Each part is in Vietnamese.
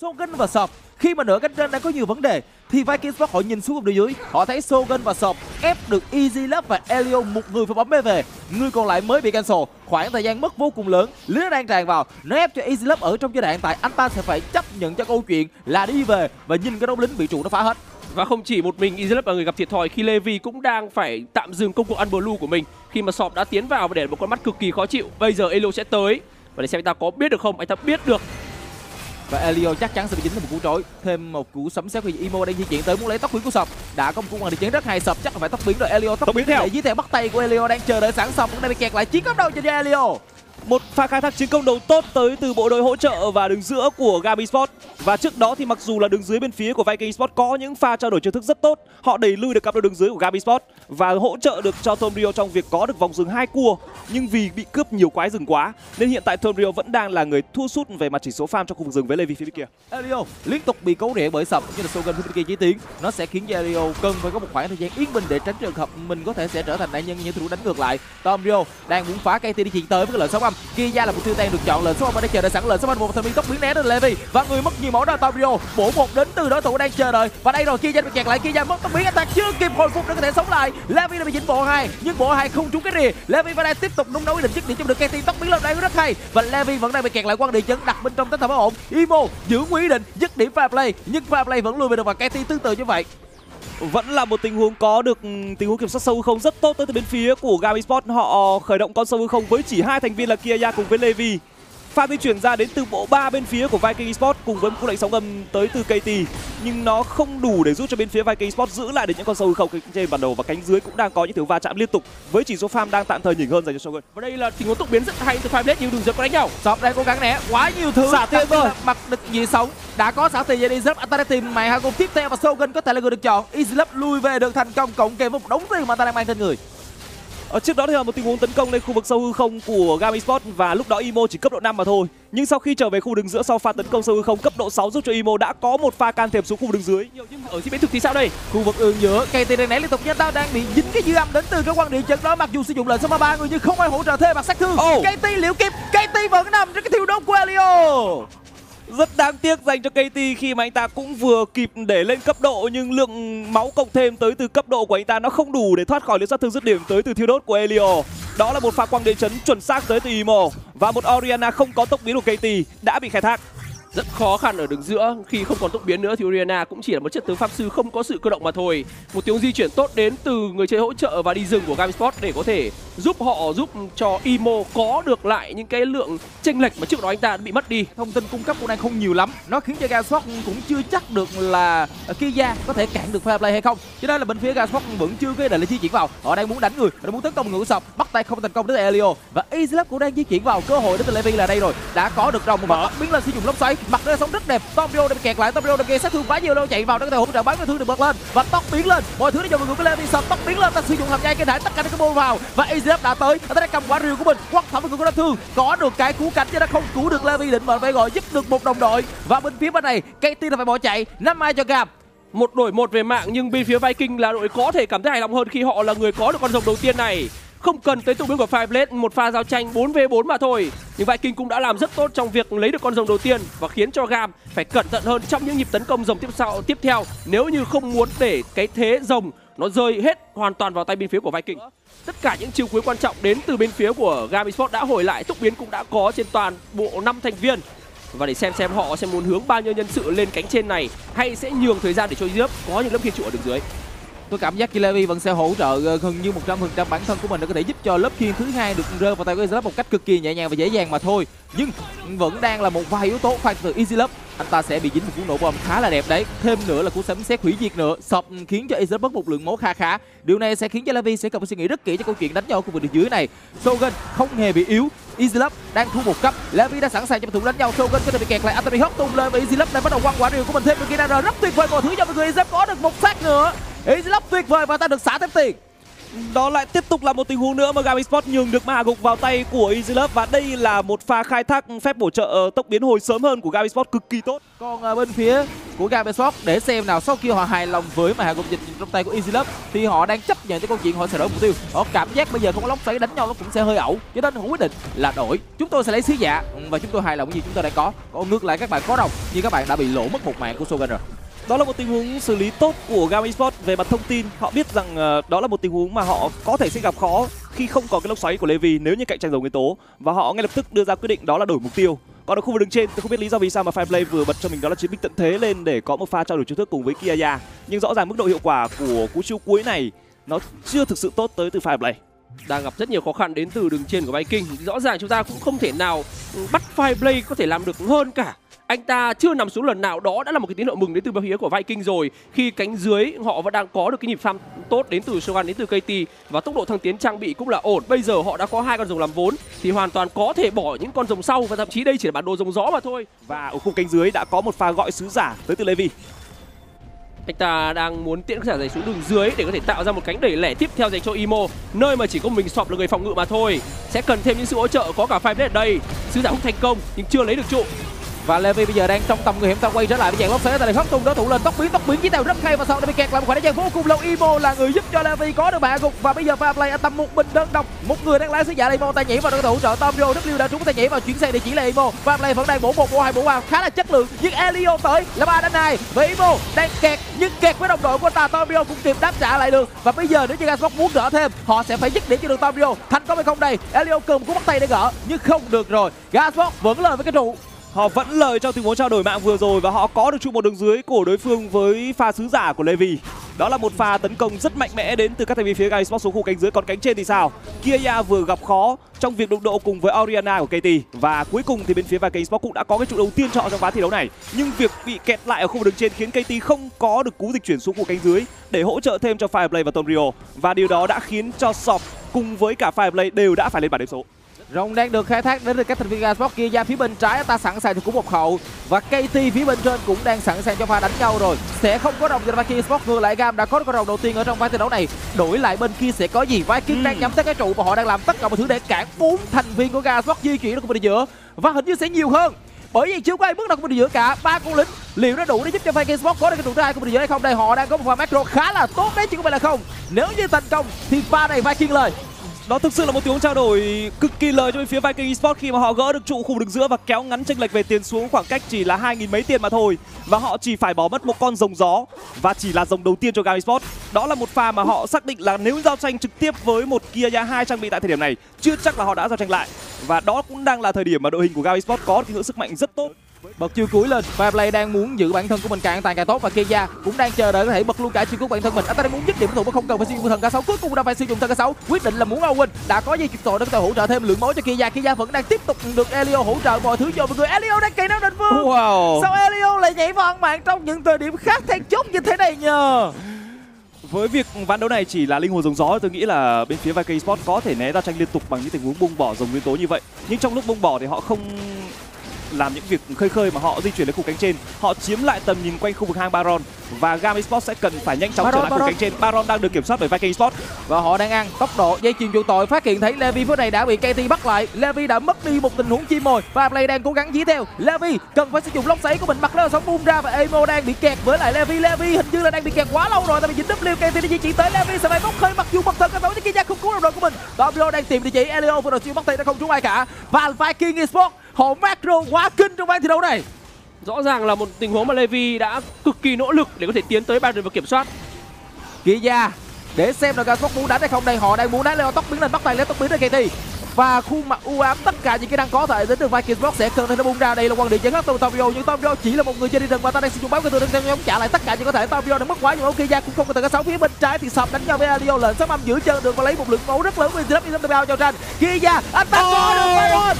Sogen và Sọp khi mà nửa cánh trên đang có nhiều vấn đề, thì Viking Sport họ nhìn xuống vùng dưới. Họ thấy Sogen và Sọp ép được Easy Love và Elio một người phải bấm về. Người còn lại mới bị cancel. Khoảng thời gian mất vô cùng lớn lưới đang tràn vào. Nó ép cho Easy Love ở trong giai đoạn, tại anh ta sẽ phải chấp nhận cho câu chuyện là đi về và nhìn cái đống lính bị trụ nó phá hết. Và không chỉ một mình Izilab là người gặp thiệt thòi khi Levi cũng đang phải tạm dừng công cuộc ăn blue của mình. Khi mà Sọp đã tiến vào và để một con mắt cực kỳ khó chịu. Bây giờ Elo sẽ tới. Và để xem anh ta có biết được không. Anh ta biết được và Elio chắc chắn sẽ bị dính một cú trối thêm một cú sấm sét khi Imo đang di chuyển tới muốn lấy tóc biến của sập đã có một cú hoàng đi chiến rất hay sập chắc là phải tóc biến rồi. Elio tóc, tóc biến theo. dưới theo bắt tay của Elio đang chờ đợi sẵn. Sọc cũng đang bị kẹt lại. Chiến cấp đầu cho Elio một pha khai thác chiến công đầu tốt tới từ bộ đội hỗ trợ và đứng giữa của Gabi Sport. Và trước đó thì mặc dù là đứng dưới bên phía của Viking Sport có những pha trao đổi chiêu thức rất tốt, họ đẩy lui được cặp đôi đứng dưới của Gabi Sport và hỗ trợ được cho Tom Rio trong việc có được vòng rừng hai cua. Nhưng vì bị cướp nhiều quái rừng quá nên hiện tại Tom Rio vẫn đang là người thua sút về mặt chỉ số farm trong khu vực rừng với Levi phía bên kia. Elio liên tục bị cấu rỉa bởi sập như là Sogan phía bên kia chí tiến, nó sẽ khiến cho Elio cần phải có một khoảng thời gian yên bình để tránh trường hợp mình có thể sẽ trở thành nạn nhân những thủ đánh ngược lại. Tom Rio đang muốn phá cây đi chuyển tới với cái lệnh sóng âm, kia ra là một tiêu tan được chọn lên số ba đang chờ đợi sẵn lên số một thành viên tốc biến né đến Levi và người mất nhiều máu đó Tobio bổ một đến từ đối thủ đang chờ đợi. Và đây rồi, kia ra bị kẹt lại. Kia ra mất tốc biến attack, chưa kịp hồi phục để có thể sống lại. Levi đã bị dính bộ hai, nhưng bộ hai không trúng cái rìa. Levi và đang tiếp tục nung nấu ý định chức điểm cho được Katy tốc biến lên đây rất hay. Và Levi vẫn đang bị kẹt lại quan địa chấn đặt bên trong tất thầm ổn. Imo giữ nguyên ý định, dứt điểm pha play, nhưng pha play vẫn lùi về được và Katy tương tự như vậy vẫn là một tình huống có được ừ, tình huống kiểm soát sâu không? Rất tốt tới từ bên phía của Gam Esports. họ khởi động con sâu không? Với chỉ hai thành viên là Kiaya cùng với Levi pha di chuyển ra đến từ bộ ba bên phía của Viking Esports cùng với một cú lệnh sóng âm tới từ KT nhưng nó không đủ để giúp cho bên phía Viking Esports giữ lại được những con sâu không trên bản đồ và cánh dưới cũng đang có những thứ va chạm liên tục với chỉ số farm đang tạm thời nhỉnh hơn dành cho Shogun. Và đây là tình huống tốc biến rất hay từ Five nhưng đừng giật có đánh nhau. Shop đang cố gắng né quá nhiều thứ. Xả tiền rồi. Mặt địch gì sống đã có xả tiền đi rất tìm mày hai cùng tiếp theo và Shogun có thể là người được chọn. Easy lui về được thành công cộng kèm một đống tiền mà ta đang mang trên người. Ở trước đó thì là một tình huống tấn công lên khu vực sâu hư không của Sport và lúc đó Imo chỉ cấp độ 5 mà thôi. Nhưng sau khi trở về khu đường giữa sau pha tấn công sâu hư không cấp độ 6 giúp cho Imo đã có một pha can thiệp xuống khu đường dưới. ở diễn biến thực thì sao đây? Khu vực đường giữa, KT đang nảy liên tục nhưng tao đang bị dính cái dư âm đến từ cái quan địa trận đó mặc dù sử dụng lệnh số ba người nhưng không ai hỗ trợ thêm mặt sát thương. Oh. KT liệu kịp, KT vẫn nằm trên cái thiêu đốt của Elio. Rất đáng tiếc dành cho KT khi mà anh ta cũng vừa kịp để lên cấp độ, nhưng lượng máu cộng thêm tới từ cấp độ của anh ta nó không đủ để thoát khỏi liên sát thương dứt điểm tới từ thiêu đốt của Elio. Đó là một pha quang địa chấn chuẩn xác tới từ Imo và một Oriana không có tốc biến của KT đã bị khai thác rất khó khăn ở đường giữa. Khi không còn tốc biến nữa thì Oriana cũng chỉ là một chiếc tướng pháp sư không có sự cơ động mà thôi. Một tiếng di chuyển tốt đến từ người chơi hỗ trợ và đi rừng của Game Sport để có thể giúp họ giúp cho Imo có được lại những cái lượng chênh lệch mà trước đó anh ta đã bị mất đi. Thông tin cung cấp của anh không nhiều lắm. Nó khiến cho Game Sport cũng chưa chắc được là Kia có thể cản được fair play hay không. Cho nên là bên phía Game Sport vẫn chưa có định là di chuyển vào. Họ đang muốn đánh người họ đang muốn tấn công người của sập bắt tay không thành công đến Elio. Và Easy cũng đang di chuyển vào. Cơ hội đến từ Levi là đây rồi. Đã có được rồng và biến lên sử dụng lốc xoáy mặt đây sống rất đẹp. Tombio đang kẹt lại. Tombio đang gây sát thương quá nhiều đâu. Chạy vào để có thể hỗ trợ bắn. Thương được bật lên. Và tóc biến lên. Mọi thứ đã cho người của lên đi sập tóc biến lên. Ta sử dụng hầm nhai cái đại tất cả các combo vào. Và AZF đã tới. Ta đã cầm quả rìu của mình. Quăng thẳng vào người của đối thương có được cái cú cánh chứ nó không cứu được Levi định mệnh phải gọi giúp được một đồng đội. Và bên phía bên này KT là phải bỏ chạy. Năm ai cho gặp? Một đổi một về mạng, nhưng bên phía Viking là đội có thể cảm thấy hài lòng hơn khi họ là người có được con rồng đầu tiên này không cần tới tụ biến của Fireblade, một pha giao tranh 4v4 mà thôi. Nhưng Viking cũng đã làm rất tốt trong việc lấy được con rồng đầu tiên và khiến cho Gam phải cẩn thận hơn trong những nhịp tấn công rồng tiếp sau tiếp theo nếu như không muốn để cái thế rồng nó rơi hết hoàn toàn vào tay bên phía của Viking. Tất cả những chiêu cuối quan trọng đến từ bên phía của Gam Esports đã hồi lại, túc biến cũng đã có trên toàn bộ năm thành viên. Và để xem xem họ sẽ muốn hướng bao nhiêu nhân sự lên cánh trên này hay sẽ nhường thời gian để cho Europe có những lớp khiên trụ ở đường dưới tôi cảm giác Kilevi vẫn sẽ hỗ trợ ờ, gần như 100% bản thân của mình để có thể giúp cho lớp khiên thứ hai được rơi vào tay của Easy một cách cực kỳ nhẹ nhàng và dễ dàng mà thôi. Nhưng vẫn đang là một vài yếu tố khoan từ Easy anh ta sẽ bị dính một cú nổ bom khá là đẹp đấy. Thêm nữa là cú sấm sét hủy diệt nữa, sập, khiến cho Easy mất một lượng máu kha khá. Điều này sẽ khiến cho Levi sẽ cần phải suy nghĩ rất kỹ cho câu chuyện đánh nhau của khu vực đường dưới này. Sogen không hề bị yếu. Easy đang thu một cấp. Levi đã sẵn sàng cho thủ đánh nhau. Sogen có thể bị kẹt lại. Anthony hất tung lên và Easy đang bắt đầu quăng quả điều của mình thêm. Bên kia rồi rất tuyệt vời. Mọi thứ cho mọi người. Easy có được một phát nữa. Easy Love tuyệt vời và ta được xả thêm tiền. Đó lại tiếp tục là một tình huống nữa mà Gabi Sport nhường được ma gục vào tay của Easy Love. Và đây là một pha khai thác phép bổ trợ tốc biến hồi sớm hơn của Gabi Sport cực kỳ tốt. Còn ở bên phía của Gamesport để xem nào sau khi họ hài lòng với màn hạ gục dịch trong tay của Easy Love thì họ đang chấp nhận cái câu chuyện họ sẽ đổi mục tiêu. Họ cảm giác bây giờ không có lốc xoáy đánh nhau nó cũng sẽ hơi ẩu cho nên họ quyết định là đổi. Chúng tôi sẽ lấy sứ giả và chúng tôi hài lòng với gì chúng tôi đang có. Còn ngược lại các bạn có đồng nhưng các bạn đã bị lỗ mất một mạng của Sogan rồi đó là một tình huống xử lý tốt của Gam Esports. Về mặt thông tin họ biết rằng uh, đó là một tình huống mà họ có thể sẽ gặp khó khi không có cái lốc xoáy của Levi nếu như cạnh tranh dầu nguyên tố. Và họ ngay lập tức đưa ra quyết định đó là đổi mục tiêu. Còn ở khu vực đứng trên tôi không biết lý do vì sao mà Fireplay vừa bật cho mình đó là chiến binh tận thế lên để có một pha trao đổi chiêu thức cùng với Kiaya. Nhưng rõ ràng mức độ hiệu quả của cú chiêu cuối này nó chưa thực sự tốt tới từ Fireplay đang gặp rất nhiều khó khăn đến từ đường trên của Viking. Rõ ràng chúng ta cũng không thể nào bắt Fireplay có thể làm được hơn cả. Anh ta chưa nằm xuống lần nào, đó đã là một cái tín hiệu mừng đến từ phía của Viking rồi. Khi cánh dưới, họ vẫn đang có được cái nhịp farm tốt đến từ Shogun, đến từ KT và tốc độ thăng tiến trang bị cũng là ổn. Bây giờ họ đã có hai con rồng làm vốn, thì hoàn toàn có thể bỏ những con rồng sau. Và thậm chí đây chỉ là bản đồ rồng gió mà thôi. Và ở khung cánh dưới đã có một pha gọi sứ giả tới từ Levi anh ta đang muốn tiễn giả giày xuống đường dưới để có thể tạo ra một cánh đẩy lẻ tiếp theo dành cho Imo, nơi mà chỉ có mình sọp là người phòng ngự mà thôi. Sẽ cần thêm những sự hỗ trợ có cả Five ở đây. Sứ giả không thành công, nhưng chưa lấy được trụ và Levi bây giờ đang trong tầm nguy hiểm, ta quay trở lại với dạng lốc xoáy tại đây hất tung đối thủ lên tốc biến tốc biến chiến tàu rất hay, và sau đó bị kẹt lại một khoảng thời gian, vô cùng lâu Imo là người giúp cho Levi có được bạ gục. Và bây giờ pha play ở tầm một mình đơn độc, một người đang lái sứ giả Imo tay nhảy vào đối thủ, trợ Tomrio W đã trúng tay nhảy vào chuyển sang địa chỉ là Imo pha play vẫn đang bổ một bộ hai bộ ba, khá là chất lượng, nhưng Elio tới là ba đánh này và Imo đang kẹt, nhưng kẹt với đồng đội của ta Tomrio cũng kịp đáp trả lại được. Và bây giờ nếu như Gasbox muốn gỡ thêm, họ sẽ phải dứt điểm cho được Tomrio thành công hay không đây? Elio cầm cú bắt tay để gỡ, nhưng không được rồi. Gasbox vẫn lên với cái trụ. Họ vẫn lời trong tình huống trao đổi mạng vừa rồi và họ có được trụ một đường dưới của đối phương với pha sứ giả của Levi. Đó là một pha tấn công rất mạnh mẽ đến từ các thành viên phía Gai Sport xuống khu cánh dưới còn cánh trên thì sao? Kia vừa gặp khó trong việc đụng độ cùng với Oriana của KT và cuối cùng thì bên phía Viking Sport cũng đã có cái trụ đầu tiên chọn trong ván thi đấu này. Nhưng việc bị kẹt lại ở khu vực đường trên khiến KT không có được cú dịch chuyển xuống khu cánh dưới để hỗ trợ thêm cho Fireplay và Tom Rio và điều đó đã khiến cho Sop cùng với cả Fireplay đều đã phải lên bảng điểm số. Rồng đang được khai thác đến từ các thành viên Gasport kia. Ra phía bên trái ta sẵn sàng cho cú một hậu. Và KT phía bên trên cũng đang sẵn sàng cho pha đánh nhau rồi. Sẽ không có rồng cho Viking Sport ngược lại Gam đã có con rồng đầu tiên ở trong ván thi đấu này. Đổi lại bên kia sẽ có gì? Viking ừ. đang nhắm tới cái trụ và họ đang làm tất cả mọi thứ để cản bốn thành viên của Gasport di chuyển khu vực giữa. Và hình như sẽ nhiều hơn bởi vì chưa có ai bước ra khu vực giữa cả. Ba con lính liệu nó đủ để giúp cho Viking Sport có được cái trụ thứ hai khu vực giữa hay không? Đây họ đang có một pha macro khá là tốt đấy chứ không phải là không. Nếu như thành công thì pha này Viking lời đó thực sự là một tiếng trao đổi cực kỳ lời cho bên phía Viking Esports khi mà họ gỡ được trụ khu đứng giữa và kéo ngắn chênh lệch về tiền xuống khoảng cách chỉ là hai nghìn mấy tiền mà thôi. Và họ chỉ phải bỏ mất một con rồng gió và chỉ là rồng đầu tiên cho Gam Esports. Đó là một pha mà họ xác định là nếu giao tranh trực tiếp với một Kia Ya 2 trang bị tại thời điểm này, chưa chắc là họ đã giao tranh lại. Và đó cũng đang là thời điểm mà đội hình của Gam Esports có được ngưỡng sức mạnh rất tốt bật chiêu cuối lên. Fireplay đang muốn giữ bản thân của mình càng tài càng tốt. Và Kia cũng đang chờ đợi có thể bật luôn cả chiêu cứu bản thân mình. Anh ta đang muốn dứt điểm thủ mà không cần phải sử dụng thần ca sáu. Cuối cùng đã phải sử dụng thần ca sáu. Quyết định là muốn Owen. Đã có dây chụp tội để có thể hỗ trợ thêm lượng máu cho Kia Kia vẫn đang tiếp tục được Elio hỗ trợ. Mọi thứ cho mọi người. Elio đang kỳ năng định vương. Wow. sao Elio lại nhảy vào ăn mạng trong những thời điểm khác then chốt như thế này nhờ? Với việc ván đấu này chỉ là linh hồn rồng gió tôi nghĩ là bên phía Viking Sport có thể né ra tranh liên tục bằng những tình huống bung bỏ rồng nguyên tố như vậy. Nhưng trong lúc bung bỏ thì họ không làm những việc khơi khơi mà họ di chuyển đến khu cánh trên. Họ chiếm lại tầm nhìn quanh khu vực hang baron và gam esports sẽ cần phải nhanh chóng Baron, trở lại Baron. khu cánh trên. Baron đang được kiểm soát bởi viking esports và họ đang ăn tốc độ dây chuyền chuộc tội phát hiện thấy levi phía này đã bị kt bắt lại. Levi đã mất đi một tình huống chim mồi và play đang cố gắng dí theo. Levi cần phải sử dụng lốc xoáy của mình bật lên sóng bung ra và emo đang bị kẹt với lại levi. Levi hình như là đang bị kẹt quá lâu rồi tại vì dính w kt đã di chuyển tới levi. Sẽ phải bốc hơi mặc dù bật thân cái cho kia không cứu đồng đội của mình. Domino đang tìm địa chỉ. Elio vừa rồi siêu bắt tay đã không trúng ai cả. Và viking esports họ macro quá kinh trong ván thi đấu này. Rõ ràng là một tình huống mà Levi đã cực kỳ nỗ lực để có thể tiến tới bàn và kiểm soát. Kia để xem là Gasbox muốn đánh hay không. Đây họ đang muốn đánh. Leo tóc biến lên bắt tay lấy tóc biến lên KT và khuôn mặt u ám tất cả những kỹ năng có thể đến từ Vikings Block sẽ cần nó bung ra. Đây là quan điểm chấn hất từ Tokyo nhưng Tokyo chỉ là một người chơi đi rừng và ta đang sử dụng báo cơ từ đang chống trả lại tất cả những có thể. Tokyo đã mất quá nhiều ok ra cũng không có từ cái sáu phía bên trái thì sập đánh nhau với Adio lệnh sắp âm giữ chân được và lấy một lượng máu rất lớn với Zlap Izam bao cho tranh kia ra anh ta có được Baron.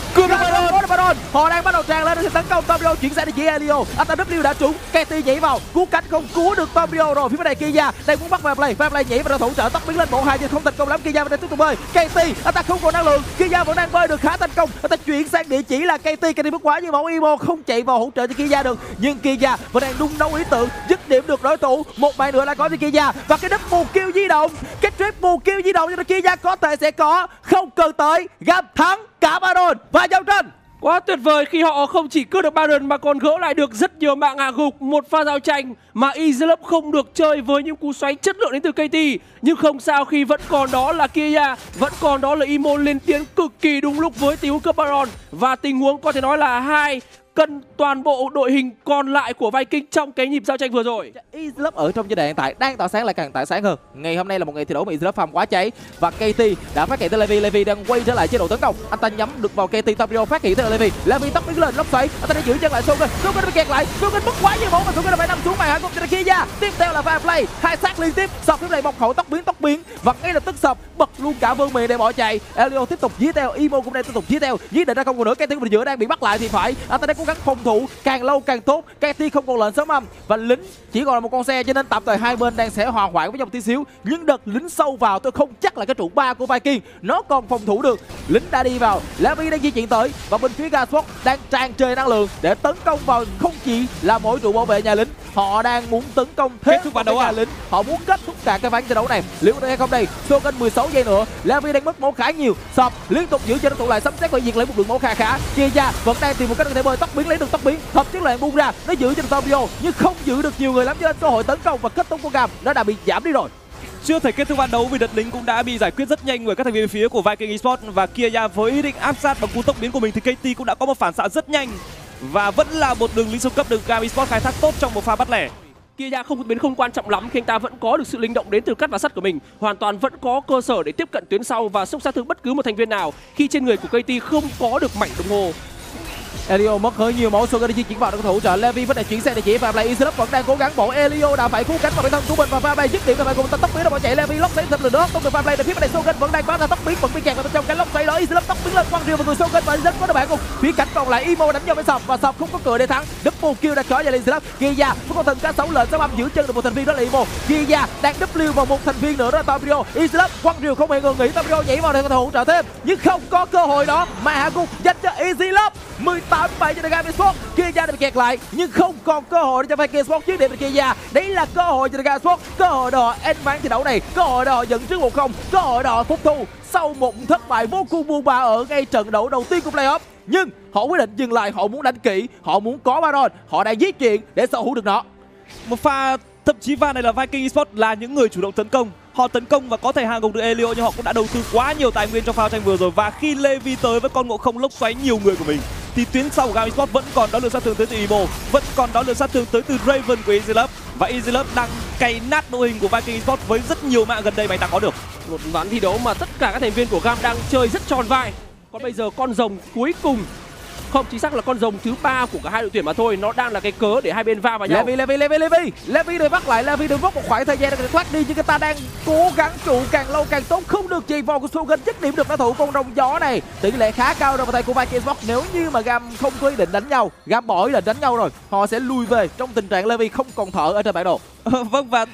có được Baron. họ đang bắt đầu tràn lên để tấn công Tokyo chuyển sang địa chỉ Adio anh ta W đã trúng KT nhảy vào cú cánh không cứu được Tokyo rồi. Phía bên này kia ra đang muốn bắt về play play nhảy và thủ trợ tóc biến lên bộ hai nhưng không thành công lắm. Kia ra vẫn tiếp tục bơi. KT anh ta không còn năng lượng kia vẫn đang bơi được khá thành công. Người ta chuyển sang địa chỉ là KT KT bước quá nhưng mẫu Imo không chạy vào hỗ trợ cho Kia được. Nhưng Kia vẫn đang đung nấu ý tưởng, dứt điểm được đối thủ. Một bàn nữa là có cho Kia và cái đất bù kêu di động. Cái trip mù kêu di động cho Kia có thể sẽ có. Không cần tới, gặp thắng cả Baron. Và giao tranh. Quá tuyệt vời khi họ không chỉ cướp được Baron mà còn gỡ lại được rất nhiều mạng hạ gục. Một pha giao tranh mà Easy không được chơi với những cú xoáy chất lượng đến từ KT Nhưng không sao, khi vẫn còn đó là Kia Vẫn còn đó là Imo lên tiếng cực kỳ đúng lúc với tình huống cướp Baron. Và tình huống có thể nói là hai cân toàn bộ đội hình còn lại của Viking trong cái nhịp giao tranh vừa rồi. Dạ, Islop ở trong giai đoạn hiện tại đang tỏa sáng lại càng tỏa sáng hơn. Ngày hôm nay là một ngày thi đấu mà Islop farm quá cháy và KT đã phát hiện tới Levi, Levi đang quay trở lại chế độ tấn công. Anh ta nhắm được vào KT Tapio phát hiện tới Levi. Levi tóc biến lên lốc xoáy, anh ta đã giữ chân lại Sogen. Sogen bị kẹt lại, Sogen mất quá nhiều máu và Sogen phải nằm xuống màn hạ gục cho kia ra. Tiếp theo là pha play, hai sát liên tiếp. sập tiếp này bọc khẩu tóc biến tóc biến và ngay lập tức sập bật luôn cả vương miện để bỏ chạy. Elio tiếp tục dí theo, Imo cũng đang tiếp tục dí theo. Dí định ra không còn nữa, KT bên giữa đang bị bắt lại thì phải. Anh ta đang cố gắng phòng thủ càng lâu càng tốt Katy không còn lệnh sớm âm. Và lính chỉ còn là một con xe cho nên tạm thời hai bên đang sẽ hòa hoãn với nhau một tí xíu. Nhưng đợt lính sâu vào tôi không chắc là cái trụ ba của Viking, nó còn phòng thủ được. Lính đã đi vào Levi đang di chuyển tới và bên phía Gasport đang tràn trề năng lượng để tấn công vào không chỉ là mỗi trụ bảo vệ nhà lính. Họ đang muốn tấn công kết thúc ván đấu à? lính. Họ muốn kết thúc cả cái ván trận đấu này. Liệu có được hay không đây? Sogan 16 giây nữa. Levi đang mất máu khá nhiều. Sập. Liên tục giữ cho nó tụ lại. Sấm xét và diệt lấy một lượng máu khá khá. Chia ra. Vẫn đang tìm một cách có thể bơi tóc biến lấy được tóc biến. Thậm chí là bung ra. Nó giữ cho Tokyo nhưng không giữ được nhiều người lắm cho nên cơ hội tấn công và kết thúc của Gam nó đã bị giảm đi rồi. Chưa thể kết thúc ván đấu vì đợt lính cũng đã bị giải quyết rất nhanh bởi các thành viên phía của Viking Esports và Kia với ý định áp sát bằng cú tốc biến của mình thì KT cũng đã có một phản xạ rất nhanh và vẫn là một đường lính siêu cấp được Gam Esports khai thác tốt trong một pha bắt lẻ. Kia ra không biến không quan trọng lắm khi anh ta vẫn có được sự linh động đến từ cắt và sắt của mình. Hoàn toàn vẫn có cơ sở để tiếp cận tuyến sau và xúc sát thương bất cứ một thành viên nào khi trên người của KT không có được mảnh đồng hồ. Elio mất hơi nhiều máu Sogan di chuyển vào đối thủ trợ Levi vẫn đang chuyển xe để chỉ phạm lại Islop vẫn đang cố gắng. Bỏ Elio đã phải cứu cánh vào bản thân của mình và pha bay dứt điểm là phải cùng tốc biến nó bỏ chạy. Levi lóc xoáy thêm lần nữa không được pha play để phía bên này Sogan vẫn đang bắn ra tốc biến vẫn bị kẹt vào bên trong cánh lóc xoáy đó. Islop tốc biến lên quăng rìu vào người Sogan và Islop có được bạn cùng phía cánh còn lại. Imo đánh vào bên sọc và sọc không có cửa để thắng. Double kill đã có và Islop Gia, với con thần cá sấu lợn sáu âm giữ chân được một thành viên đó là Imo. Gia đang W vào một thành viên nữa đó là Tabrio Islop quăng rìu không hề ngừng nghỉ. Tabrio nhảy vào để hỗ trợ thêm nhưng không có cơ hội đó. Mà hạ gục dành cho Islop 18 7 cho Nagami Sport Kia ra bị kẹt lại, nhưng không còn cơ hội để cho Viking Sport trước điểm Kia ra đấy là cơ hội cho Nagami Sport cơ hội đỏ end ván thi đấu này, cơ hội đỏ dẫn trước 1-0 cơ hội đỏ phục thu sau một thất bại vô cùng buồn bã ở ngay trận đấu đầu tiên của playoff. Nhưng họ quyết định dừng lại, họ muốn đánh kỹ, họ muốn có Baron họ đang giết chuyện để sở hữu được nó. Một pha, thậm chí pha này là Viking Esports là những người chủ động tấn công. Họ tấn công và có thể hàng gục được Elio, nhưng họ cũng đã đầu tư quá nhiều tài nguyên cho pha tranh vừa rồi. Và khi Levi tới với con ngộ không lốc xoáy nhiều người của mình thì tuyến sau của Gam Esports vẫn còn đó lượng sát thương tới từ Imo, vẫn còn đó lượng sát thương tới từ Raven của EasyLove và EasyLove đang cày nát đội hình của Viking Esports với rất nhiều mạng gần đây mà anh ta có được. Một ván thi đấu mà tất cả các thành viên của Gam đang chơi rất tròn vai. Còn bây giờ con rồng cuối cùng không chính xác là con rồng thứ ba của cả hai đội tuyển mà thôi. Nó đang là cái cớ để hai bên va vào nhau. Levi Levi Levi Levi Levi được bắt lại Levi được mất một khoảng thời gian để thoát đi nhưng người ta đang cố gắng trụ càng lâu càng tốt. Không được chì vào của Sogan dứt điểm được đối thủ con rồng gió này. Tỷ lệ khá cao rồi vào tay của Viking Sport nếu như mà Gam không có ý định đánh nhau Gam bỏ ý định đánh nhau rồi họ sẽ lùi về trong tình trạng Levi không còn thở ở trên bản đồ. Vâng và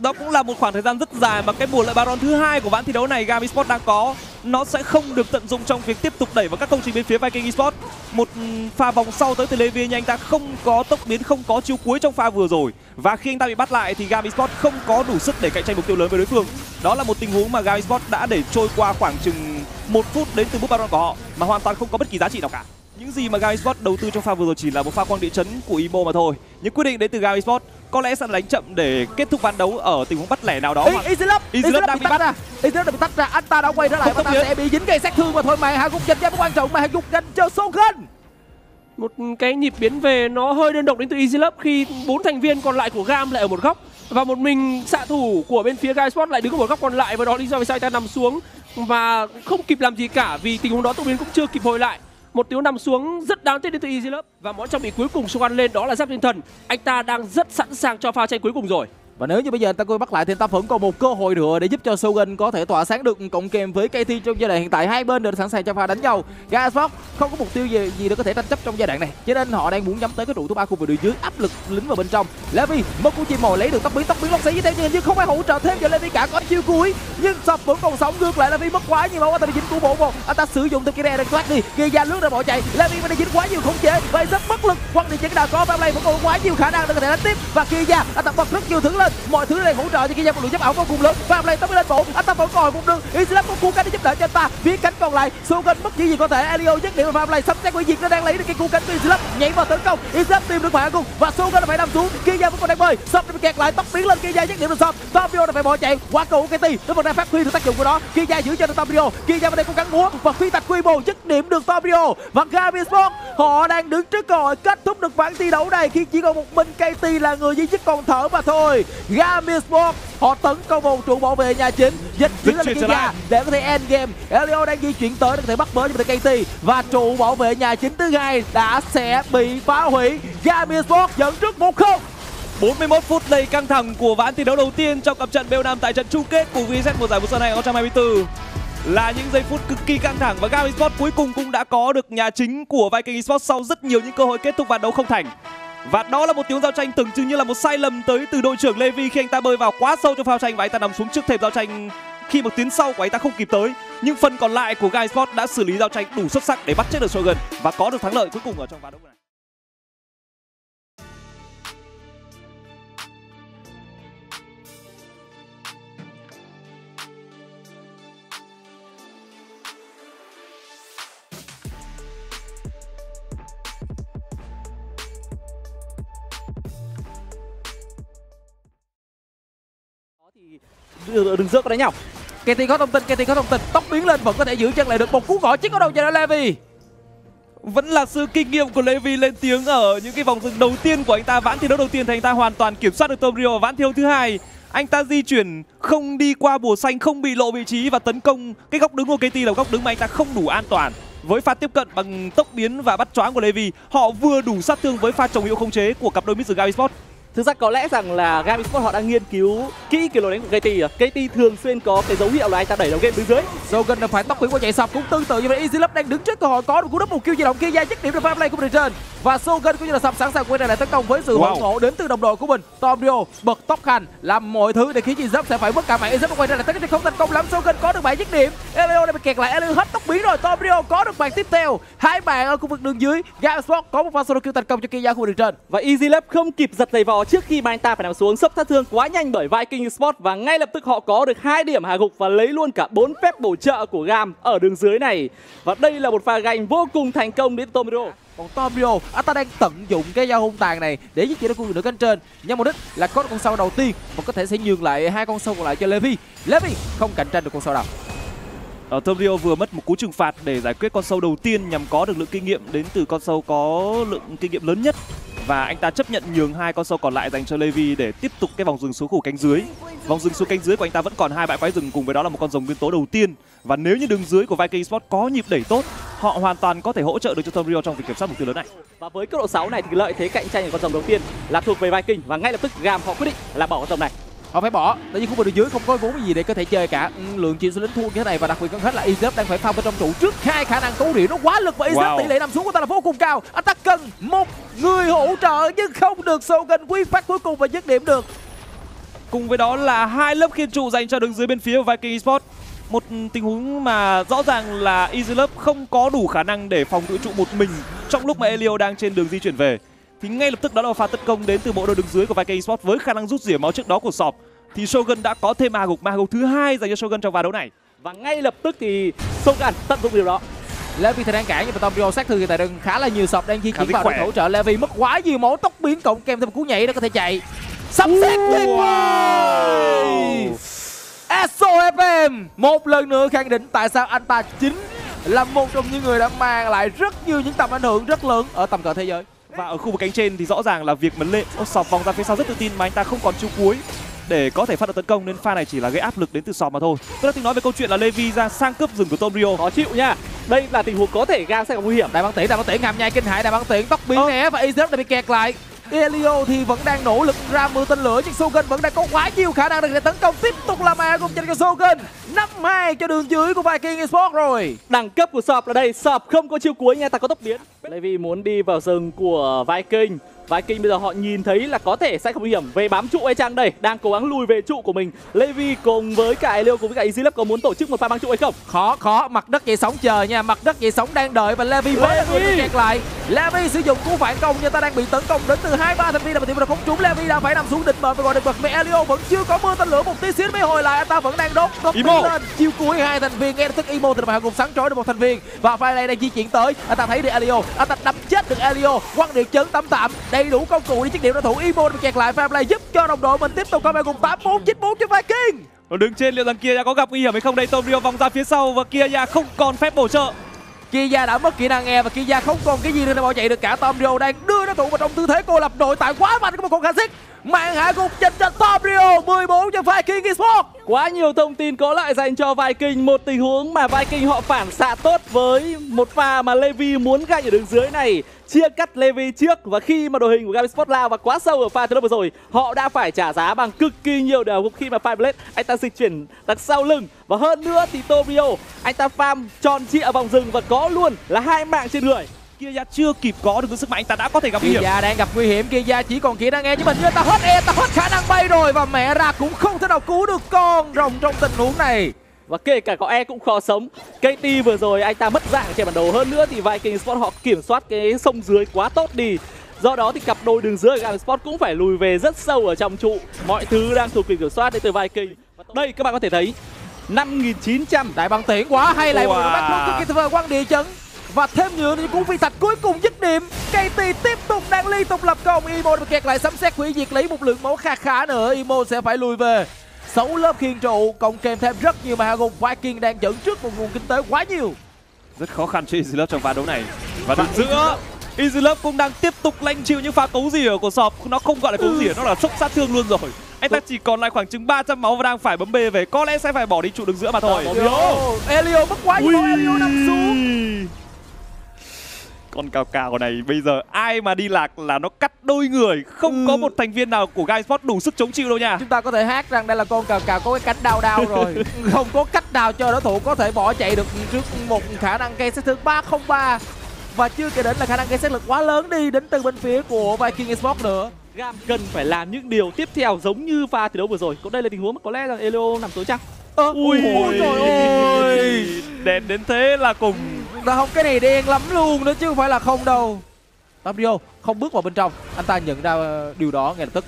đó cũng là một khoảng thời gian rất dài mà cái mùa lợi baron thứ hai của ván thi đấu này Gam Esports đang có. Nó sẽ không được tận dụng trong việc tiếp tục đẩy vào các công trình bên phía Viking Esports. Một pha vòng sau tới từ Levi nhưng anh ta không có tốc biến, không có chiêu cuối trong pha vừa rồi. Và khi anh ta bị bắt lại thì Gam Esports không có đủ sức để cạnh tranh mục tiêu lớn với đối phương. Đó là một tình huống mà Gam Esports đã để trôi qua khoảng chừng một phút đến từ bút baron của họ, mà hoàn toàn không có bất kỳ giá trị nào cả những gì mà Gam Esports đầu tư trong pha vừa rồi chỉ là một pha quang địa chấn của Imo mà thôi những quyết định đến từ Gam Esports có lẽ sẽ đánh chậm để kết thúc ván đấu ở tình huống bắt lẻ nào đó. Easylab, Easylab đang bị bắt ra. Easylab bị tách ra, anh ta đã quay trở lại và ta sẽ bị dính gây sát thương mà thôi mà hạ gục dành cho quan trọng mà hạ gục dành cho Sogan. Một cái nhịp biến về nó hơi đơn độc đến từ Easylab khi bốn thành viên còn lại của Gam lại ở một góc và một mình xạ thủ của bên phía Guy Sport lại đứng ở một góc còn lại và đó lý do vì sao anh ta nằm xuống và không kịp làm gì cả vì tình huống đó tụ biến cũng chưa kịp hồi lại một tiếng nằm xuống rất đáng tiếc đến từ Easy Love. Và món trang bị cuối cùng xung quanh lên đó là giáp tinh thần. Anh ta đang rất sẵn sàng cho pha tranh cuối cùng rồi và nếu như bây giờ anh ta coi bắt lại thì ta vẫn còn một cơ hội nữa để giúp cho Sogan có thể tỏa sáng được cộng kèm với KT trong giai đoạn hiện tại. Hai bên đều sẵn sàng cho pha đánh nhau. Gasbox không có mục tiêu gì gì để có thể tranh chấp trong giai đoạn này, cho nên họ đang muốn nhắm tới cái trụ thứ ba khu vực đường dưới áp lực lính vào bên trong. Levi một cú chim mồi lấy được tóc biến tóc biến lóc xí theo nhưng không phải hỗ trợ thêm cho Levi cả có chiêu cuối. Nhưng sập vẫn còn sống ngược lại Levi mất quá nhiều máu anh ta bị dính cú bộ một. Anh ta sử dụng thêm kia đang thoát đi. Kia ra lướt ra bỏ chạy Levi vẫn đang dính quá nhiều khống chế. Và rất bất lực. Quăng đi những nào có play vẫn còn quá nhiều khả năng để có thể đánh tiếp. Và kia ra anh ta bật rất nhiều thứ lên. Mọi thứ đang hỗ trợ cho kia một lượng chấp ảo vô cùng lớn. Và play tấm lên bộ. Anh ta vẫn còn một đường. Islap có cú cánh để giúp đỡ cho anh ta. Phía cánh còn lại Sogan mất chỉ gì có thể. Elio dứt điểm và play sắp xếp quỷ diệt. Nó đang lấy được cái cú cánh của Islap nhảy vào tấn công. Islap tìm được bạn cùng. Và Sogan phải nằm xuống. Kia vẫn còn đang bơi. Sắp bị kẹt lại. Tóc biến lên. Kia dứt điểm được sắp Topio phải bỏ chạy. Qua cầu của KT nó vẫn đang phát huy được tác dụng của nó. Kia giữ cho được Topio kia vẫn đang cố gắng múa và phi tạch quy mô dứt điểm được Topio và Gabi họ đang đứng trước cơ hội kết thúc được ván thi đấu này. Khi chỉ còn một mình KT là người duy nhất còn thở mà thôi. Gabi Sport họ tấn công vào trụ bảo vệ nhà chính. Dịch chuyển lên kia để có thể end game Elio đang di chuyển tới để có thể bắt bớ cho được KT và trụ bảo vệ nhà chính thứ hai đã sẽ bị phá hủy. Gabi Sport dẫn trước 1-0 41 phút đầy căng thẳng của ván thi đấu đầu tiên trong cặp trận BO5 tại trận chung kết của VZ mùa giải mùa xuân 2024 là những giây phút cực kỳ căng thẳng và Gam Esports cuối cùng cũng đã có được nhà chính của Viking Esports sau rất nhiều những cơ hội kết thúc ván đấu không thành. Và đó là một tiếng giao tranh tưởng chừng như là một sai lầm tới từ đội trưởng Levi khi anh ta bơi vào quá sâu trong phao tranh và anh ta nằm xuống trước thềm giao tranh khi một tuyến sau của anh ta không kịp tới. Nhưng phần còn lại của Guy Sport đã xử lý giao tranh đủ xuất sắc để bắt chết được Shogun và có được thắng lợi cuối cùng ở trong ván đấu này. Đừng rớt đánh nhau KT có thông tin, KT có thông tin, tóc biến lên vẫn có thể giữ chân lại được. Một cú gõ chính có đầu cho Levi. Vẫn là sự kinh nghiệm của Levi lên tiếng ở những cái vòng dừng đầu tiên của anh ta. Ván thi đấu đầu tiên thì anh ta hoàn toàn kiểm soát được Tom Rio. Ván thi đấu thứ hai anh ta di chuyển không đi qua bùa xanh không bị lộ vị trí và tấn công cái góc đứng của KT là góc đứng mà anh ta không đủ an toàn. Với pha tiếp cận bằng tốc biến và bắt choáng của Levi họ vừa đủ sát thương với pha trồng hiệu không chế của cặp đôi Mr. Gavi Sport. Thực ra có lẽ rằng là Gam Esports họ đang nghiên cứu kỹ kiểu lối đánh của KT à. KT thường xuyên có cái dấu hiệu là anh ta đẩy đầu game đứng dưới. Shogun đã phải tóc biến qua chạy sập cũng tương tự như vậy. Easy Love đang đứng trước cơ hội có được cú double kill di động kia ra dứt điểm được pha play của trên và Shogun cũng như là sập sẵn sàng quay lại tấn công với sự wow. hộ đến từ đồng đội của mình. Tomrio bật tóc hành làm mọi thứ để khiến Zip sẽ phải mất cả mạng. Zip quay trở lại tấn công không thành công lắm. Shogun có được bạn dứt điểm. Elio đã bị kẹt lại. Elio hết tóc biến rồi. Tomrio có được bạn tiếp theo. Hai bạn ở khu vực đường dưới. Gasport có một pha solo kill thành công cho kia khu vực đường trên. Và Easy Love không kịp giật giày vò trước khi mà anh ta phải nằm xuống sốc sát thương quá nhanh bởi Viking Sport và ngay lập tức họ có được hai điểm hạ gục và lấy luôn cả bốn phép bổ trợ của Gam ở đường dưới này. Và đây là một pha gành vô cùng thành công đến Tomiro. Còn Tomio, anh ta đang tận dụng cái giao hung tàn này để giết chỉ được con nửa cánh trên. Nhằm mục đích là có được con sâu đầu tiên và có thể sẽ nhường lại hai con sâu còn lại cho Levi. Levi không cạnh tranh được con sâu nào. Ờ, Tom Rio vừa mất một cú trừng phạt để giải quyết con sâu đầu tiên nhằm có được lượng kinh nghiệm đến từ con sâu có lượng kinh nghiệm lớn nhất và anh ta chấp nhận nhường hai con sâu còn lại dành cho Levi để tiếp tục cái vòng rừng xuống khu cánh dưới. Vòng rừng xuống cánh dưới của anh ta vẫn còn hai bãi quái rừng cùng với đó là một con rồng nguyên tố đầu tiên và nếu như đường dưới của Viking Sport có nhịp đẩy tốt, họ hoàn toàn có thể hỗ trợ được cho Tom Rio trong việc kiểm soát mục tiêu lớn này. Và với cấp độ 6 này thì lợi thế cạnh tranh của con rồng đầu tiên là thuộc về Viking và ngay lập tức Gam họ quyết định là bỏ con rồng này họ phải bỏ. Tại vì khu vực dưới không có vốn gì để có thể chơi cả. Ừ, lượng chịu số lính thua như thế này và đặc biệt hơn hết là Izep đang phải phao bên trong trụ trước hai khả năng cấu điện nó quá lực và Izep wow. tỷ lệ nằm xuống của ta là vô cùng cao. Anh ta cần một người hỗ trợ nhưng không được sâu gần quy phát cuối cùng và dứt điểm được. Cùng với đó là hai lớp khiên trụ dành cho đường dưới bên phía của Viking Esports. Một tình huống mà rõ ràng là Easy Love không có đủ khả năng để phòng tự trụ một mình trong lúc mà Elio đang trên đường di chuyển về thì ngay lập tức đó là pha tấn công đến từ bộ đôi đứng dưới của Viking Esports với khả năng rút rỉa máu trước đó của Sọp thì Shogun đã có thêm ma gục ma gục thứ hai dành cho Shogun trong ván đấu này. Và ngay lập tức thì Shogun tận dụng điều đó. Levi thì đang cản nhưng mà Tom sát thương tại đang khá là nhiều sọp đang di chuyển vào để hỗ trợ. Levi mất quá nhiều máu tốc biến cộng kèm thêm một cú nhảy để có thể chạy. Sắp xếp tuyệt vời SOFM một lần nữa khẳng định tại sao anh ta chính là một trong những người đã mang lại rất nhiều những tầm ảnh hưởng rất lớn ở tầm cỡ thế giới và ở khu vực cánh trên thì rõ ràng là việc mà lệ sọp vòng ra phía sau rất tự tin mà anh ta không còn chiêu cuối để có thể phát động tấn công nên pha này chỉ là gây áp lực đến từ sọp mà thôi. Tôi đã tính nói về câu chuyện là levi ra sang cướp rừng của tom rio. Khó chịu nha. Đây là tình huống có thể gang sẽ gặp nguy hiểm. Đại băng tiễn đại băng tiễn ngàm nhai kinh hại đại băng tiễn tóc biến né và Azep đã bị kẹt lại Elio thì vẫn đang nỗ lực ra mưa tên lửa nhưng Sogen vẫn đang có quá nhiều khả năng để tấn công. Tiếp tục làm A cùng dành cho Sogen năm hai cho đường dưới của Viking Esports rồi. Đẳng cấp của Sọp là đây. Sọp không có chiêu cuối nha ta có tốc biến. Levi muốn đi vào rừng của Viking Viking bây giờ họ nhìn thấy là có thể sẽ không nguy hiểm. Về bám trụ hay chăng đây đang cố gắng lùi về trụ của mình. Levi cùng với cả Elio cùng với cả Easy Lab có muốn tổ chức một pha bám trụ hay không? Khó khó. Mặt đất dậy sóng chờ nha. Mặt đất dậy sóng đang đợi và Levi mới là người bị kẹt lại. Levi sử dụng cú phản công nhưng ta đang bị tấn công đến từ hai ba thành viên là mà không trúng. Levi đang phải nằm xuống định mệnh và gọi được bật mẹ Elio vẫn chưa có mưa tên lửa một tí xíu mới hồi lại. Anh ta vẫn đang đốt đốt lên. Chiêu cuối hai thành viên lập tức Imo thì mà cùng sáng trói được một thành viên. Và pha này đang di chuyển tới. Anh ta thấy được Elio. Anh ta đập chết được Elio. Quăng điện chấn tắm tạm đầy đủ công cụ để chiếc điểm đối thủ Imo bị kẹt lại pha play giúp cho đồng đội mình tiếp tục comeback cùng tám bốn chín bốn cho Viking. Ở đứng trên liệu rằng Kia có gặp nguy hiểm hay không? Đây Tom Rio vòng ra phía sau và Kia không còn phép bổ trợ. Kia đã mất kỹ năng nghe và Kia không còn cái gì để bỏ chạy được. Cả Tom Rio đang đưa đối thủ vào trong tư thế cô lập nội tại quá mạnh của một con Kha'Zix mạng hạ gục dành cho Tom Rio 14 cho Viking Esports. Quá nhiều thông tin có lại dành cho Viking. Một tình huống mà Viking họ phản xạ tốt với một pha mà Levi muốn ganh ở đường dưới này. Chia cắt Levi trước và khi mà đội hình của Gabi Sport lao và quá sâu ở pha thứ vừa rồi, Họ đã phải trả giá bằng cực kỳ nhiều đều khi mà Fireblade anh ta dịch chuyển đằng sau lưng. Và hơn nữa thì Tobio, anh ta farm tròn trịa vòng rừng và có luôn là hai mạng trên người. Kia chưa kịp có được cái sức mạnh anh ta đã có thể gặp nguy hiểm. Kia đang gặp nguy hiểm Kia chỉ còn kỹ năng nghe nhưng mà như ta hết e ta hết khả năng bay rồi và mẹ ra cũng không thể nào cứu được con rồng trong tình huống này. Và kể cả có E cũng khó sống. KT vừa rồi anh ta mất dạng trên bản đồ. Hơn nữa thì Viking Sport họ kiểm soát cái sông dưới quá tốt đi. Do đó thì cặp đôi đường dưới ở Garden Sport cũng phải lùi về rất sâu ở trong trụ. Mọi thứ đang thuộc quyền kiểm soát đến từ Viking. Đây các bạn có thể thấy 5.900 đại bằng tiện quá hay lại một Wow. bác luôn cực kỳ tuyệt quăng địa chấn và thêm nữa thì cú phi thạch cuối cùng dứt điểm. KT tiếp tục đang liên tục lập công. Imo được kẹt lại sấm xét hủy diệt lấy một lượng máu kha khá nữa. Imo sẽ phải lùi về. Sáu lớp khiên trụ cộng kèm thêm rất nhiều mà gồm Viking đang dẫn trước một nguồn kinh tế quá nhiều. Rất khó khăn cho Easy Love trong ván đấu này. Và đứng giữa Easy Love cũng đang tiếp tục lanh chịu những pha cấu rỉa của sọp Nó không gọi là cấu rỉa, nó là sốc sát thương luôn rồi. Anh ta chỉ còn lại khoảng chừng 300 máu và đang phải bấm B về. Có lẽ sẽ phải bỏ đi trụ đứng giữa mà thôi. Elio mất quá nhiều Elio nằm xuống Con cào cào này bây giờ ai mà đi lạc là nó cắt đôi người. Không Ừ. có một thành viên nào của Guy Sport đủ sức chống chịu đâu nha. Chúng ta có thể hát rằng đây là con cào cào có cái cánh đau đau rồi. Không có cách nào cho đối thủ có thể bỏ chạy được trước một khả năng gây sát thương 303 và chưa kể đến là khả năng gây sát lực quá lớn đi đến từ bên phía của Viking Esports nữa. Gam cần phải làm những điều tiếp theo giống như pha thi đấu vừa rồi. Cũng đây là tình huống mà có lẽ là Elio nằm tối trăng. Ơ ui. ôi trời ơi. Đèn đến thế là cùng là không cái này đen lắm luôn nữa chứ không phải là không đâu. Tamrio không bước vào bên trong. Anh ta nhận ra ờ, điều đó ngay lập tức.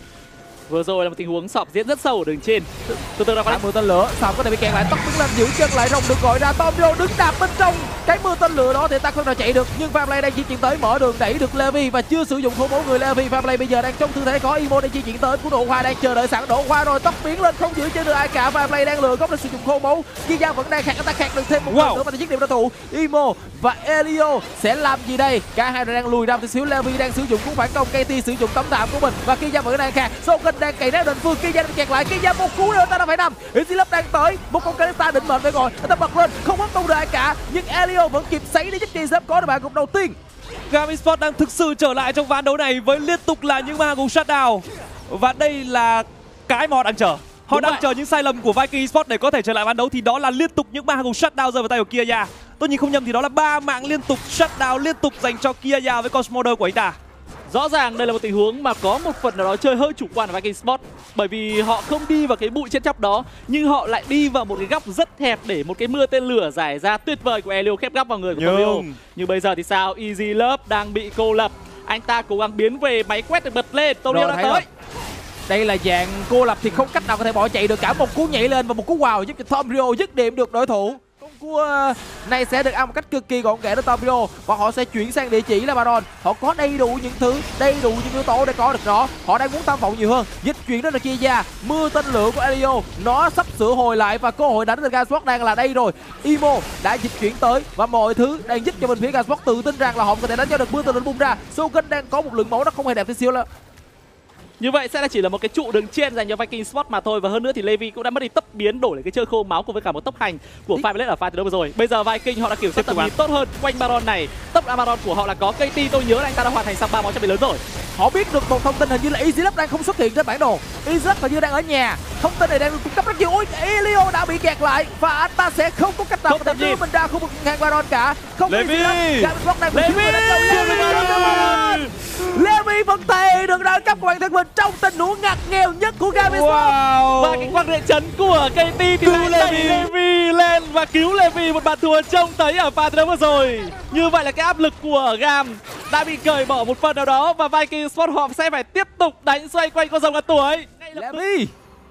Vừa rồi là một tình huống sọp diễn rất sâu ở đường trên. Từ từ là có Thả mưa tên lửa sao có thể bị kẹt lại. Tóc đứng lên giữ chân lại rồng được gọi ra. Tomio đứng đạp bên trong. Cái mưa tên lửa đó thì ta không nào chạy được nhưng Fablay đang di chuyển tới mở đường đẩy được Levi và chưa sử dụng khô bố người Levi Fablay bây giờ đang trong tư thế có Imo đang di chuyển tới của độ hoa đang chờ đợi sẵn. Đổ hoa rồi tóc biến lên không giữ chân được ai cả. Fablay đang lừa góc để sử dụng khô báu Gia vẫn đang khạc ta khạc được thêm một Wow. nữa và dứt điểm đối thủ Imo và Elio sẽ làm gì đây? Cả hai đang lùi ra một tí xíu. Levi đang sử dụng cú phản công KT sử dụng tấm đạm của mình và Kiza vẫn đang khạc. Soken đang cày nát định phương Kiza đang kẹt lại. Kiza một cú nữa ta đã phải nằm. Isilop đang tới. Một con Kalista định mệnh phải rồi anh ta bật lên. Không mất tung được ai cả. Nhưng Elio vẫn kịp sấy để giúp Kiza có được bàn gục đầu tiên. Gami Sport đang thực sự trở lại trong ván đấu này với liên tục là những ma cùng shutdown Và đây là cái mà họ đang chờ. Họ Đúng đang vậy. chờ những sai lầm của Viking Esports để có thể trở lại ván đấu. Thì đó là liên tục những ma cùng shutdown rơi vào tay của Kiaya Tôi nhìn không nhầm thì đó là ba mạng liên tục shutdown liên tục dành cho Kiaya với Cosmoder của anh ta Rõ ràng đây là một tình huống mà có một phần nào đó chơi hơi chủ quan của Viking Sport Bởi vì họ không đi vào cái bụi chết chóc đó Nhưng họ lại đi vào một cái góc rất hẹp để một cái mưa tên lửa giải ra tuyệt vời của Elio khép góc vào người của Tomio Nhưng bây giờ thì sao? Easy Love đang bị cô lập. Anh ta cố gắng biến về máy quét được bật lên. Tomio đã tới. rồi. đây là dạng cô lập thì không cách nào có thể bỏ chạy được cả một cú nhảy lên và một cú wow giúp cho Tom Rio dứt điểm được đối thủ của ờ, này sẽ được ăn một cách cực kỳ gọn ghẽ đó Tom và họ sẽ chuyển sang địa chỉ là Baron. Họ có đầy đủ những thứ, đầy đủ những yếu tố để có được nó. Họ đang muốn tham vọng nhiều hơn. Dịch chuyển đến là kia ra mưa tên lửa của Elio. Nó sắp sửa hồi lại và cơ hội đánh từ Gasport đang là đây rồi. Imo đã dịch chuyển tới và mọi thứ đang giúp cho bên phía Gasport tự tin rằng là họ có thể đánh cho được mưa tên lửa bung ra. Soken đang có một lượng máu nó không hề đẹp tí xíu là như vậy sẽ là chỉ là một cái trụ đường trên dành cho Viking Sport mà thôi. Và hơn nữa thì Levi cũng đã mất đi tốc biến đổi lại cái chơi khô máu cùng với cả một tốc hành của Fireblade ở pha từ đâu vừa rồi. Bây giờ Viking họ đã kiểm soát tầm nhìn tốt hơn quanh Baron này. Tốc Baron của họ là có KT tôi nhớ là anh ta đã hoàn thành xong ba món cho bị lớn rồi. Họ biết được một thông tin hình như là Easy Lab đang không xuất hiện trên bản đồ. Easy Lab hình như đang ở nhà. Thông tin này đang được cung cấp rất nhiều. Ôi Elio đã bị kẹt lại. Và anh ta sẽ không có cách nào thể nhìn. đưa mình ra khu vực ngang Baron cả. Không Levi! Rock đang bị Levi! Levi! Levi vẫn tè giáp của bản thân mình trong tình huống ngặt nghèo nhất của Gabi Sport. Wow. Và cái quang địa chấn của KT thì Cứu Levi. Levi lên và cứu Levi một bàn thua trông thấy ở pha vừa rồi. Như vậy là cái áp lực của Gam đã bị cởi bỏ một phần nào đó và Viking Sport họ sẽ phải tiếp tục đánh xoay quanh con rồng ngàn tuổi. Levi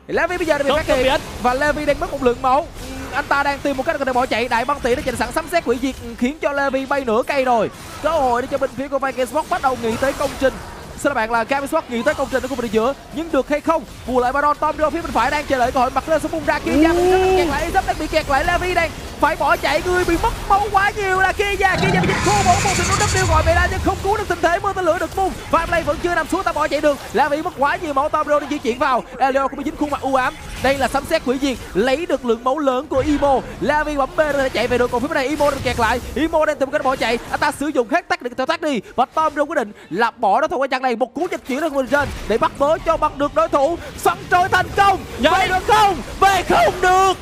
Levi bây giờ đã bị phát hiện và Levi đang mất một lượng máu anh ta đang tìm một cách để bỏ chạy đại băng tỷ đã chạy sẵn sấm xét hủy diệt khiến cho Levi bay nửa cây rồi cơ hội để cho bên phía của Viking Sport bắt đầu nghĩ tới công trình xin lỗi bạn, là Gabi Sport nghĩ tới công trình ở khu vực giữa, nhưng được hay không? Bù lại Baron Tom phía bên phải đang chờ đợi cơ hội, mặt lên xuống bung ra kia ra rất kẹt lại Izap đang bị kẹt lại Levi đang phải bỏ chạy, người bị mất máu quá nhiều là kia ra kia ra bị thua khô bổ một tình huống đất điêu gọi về ra nhưng không cứu được tình thế, mưa tên lửa được bung và play vẫn chưa nằm xuống, ta bỏ chạy được. Levi mất quá nhiều máu, Tom đang di chuyển vào. Elio cũng bị dính khuôn mặt u ám đây là sấm sét hủy diệt lấy được lượng máu lớn của Imo Levi bấm B để chạy về được còn phía bên này. Imo đang kẹt lại. Imo đang tìm cách bỏ chạy. Anh ta sử dụng hết tắc để theo tắc đi. Và Tom Rô quyết định là bỏ nó thôi qua chặng này. Một cú dịch chuyển lên bên trên để bắt bớ cho bằng được đối thủ. Xoắn trôi thành công. Về được không? Về không được.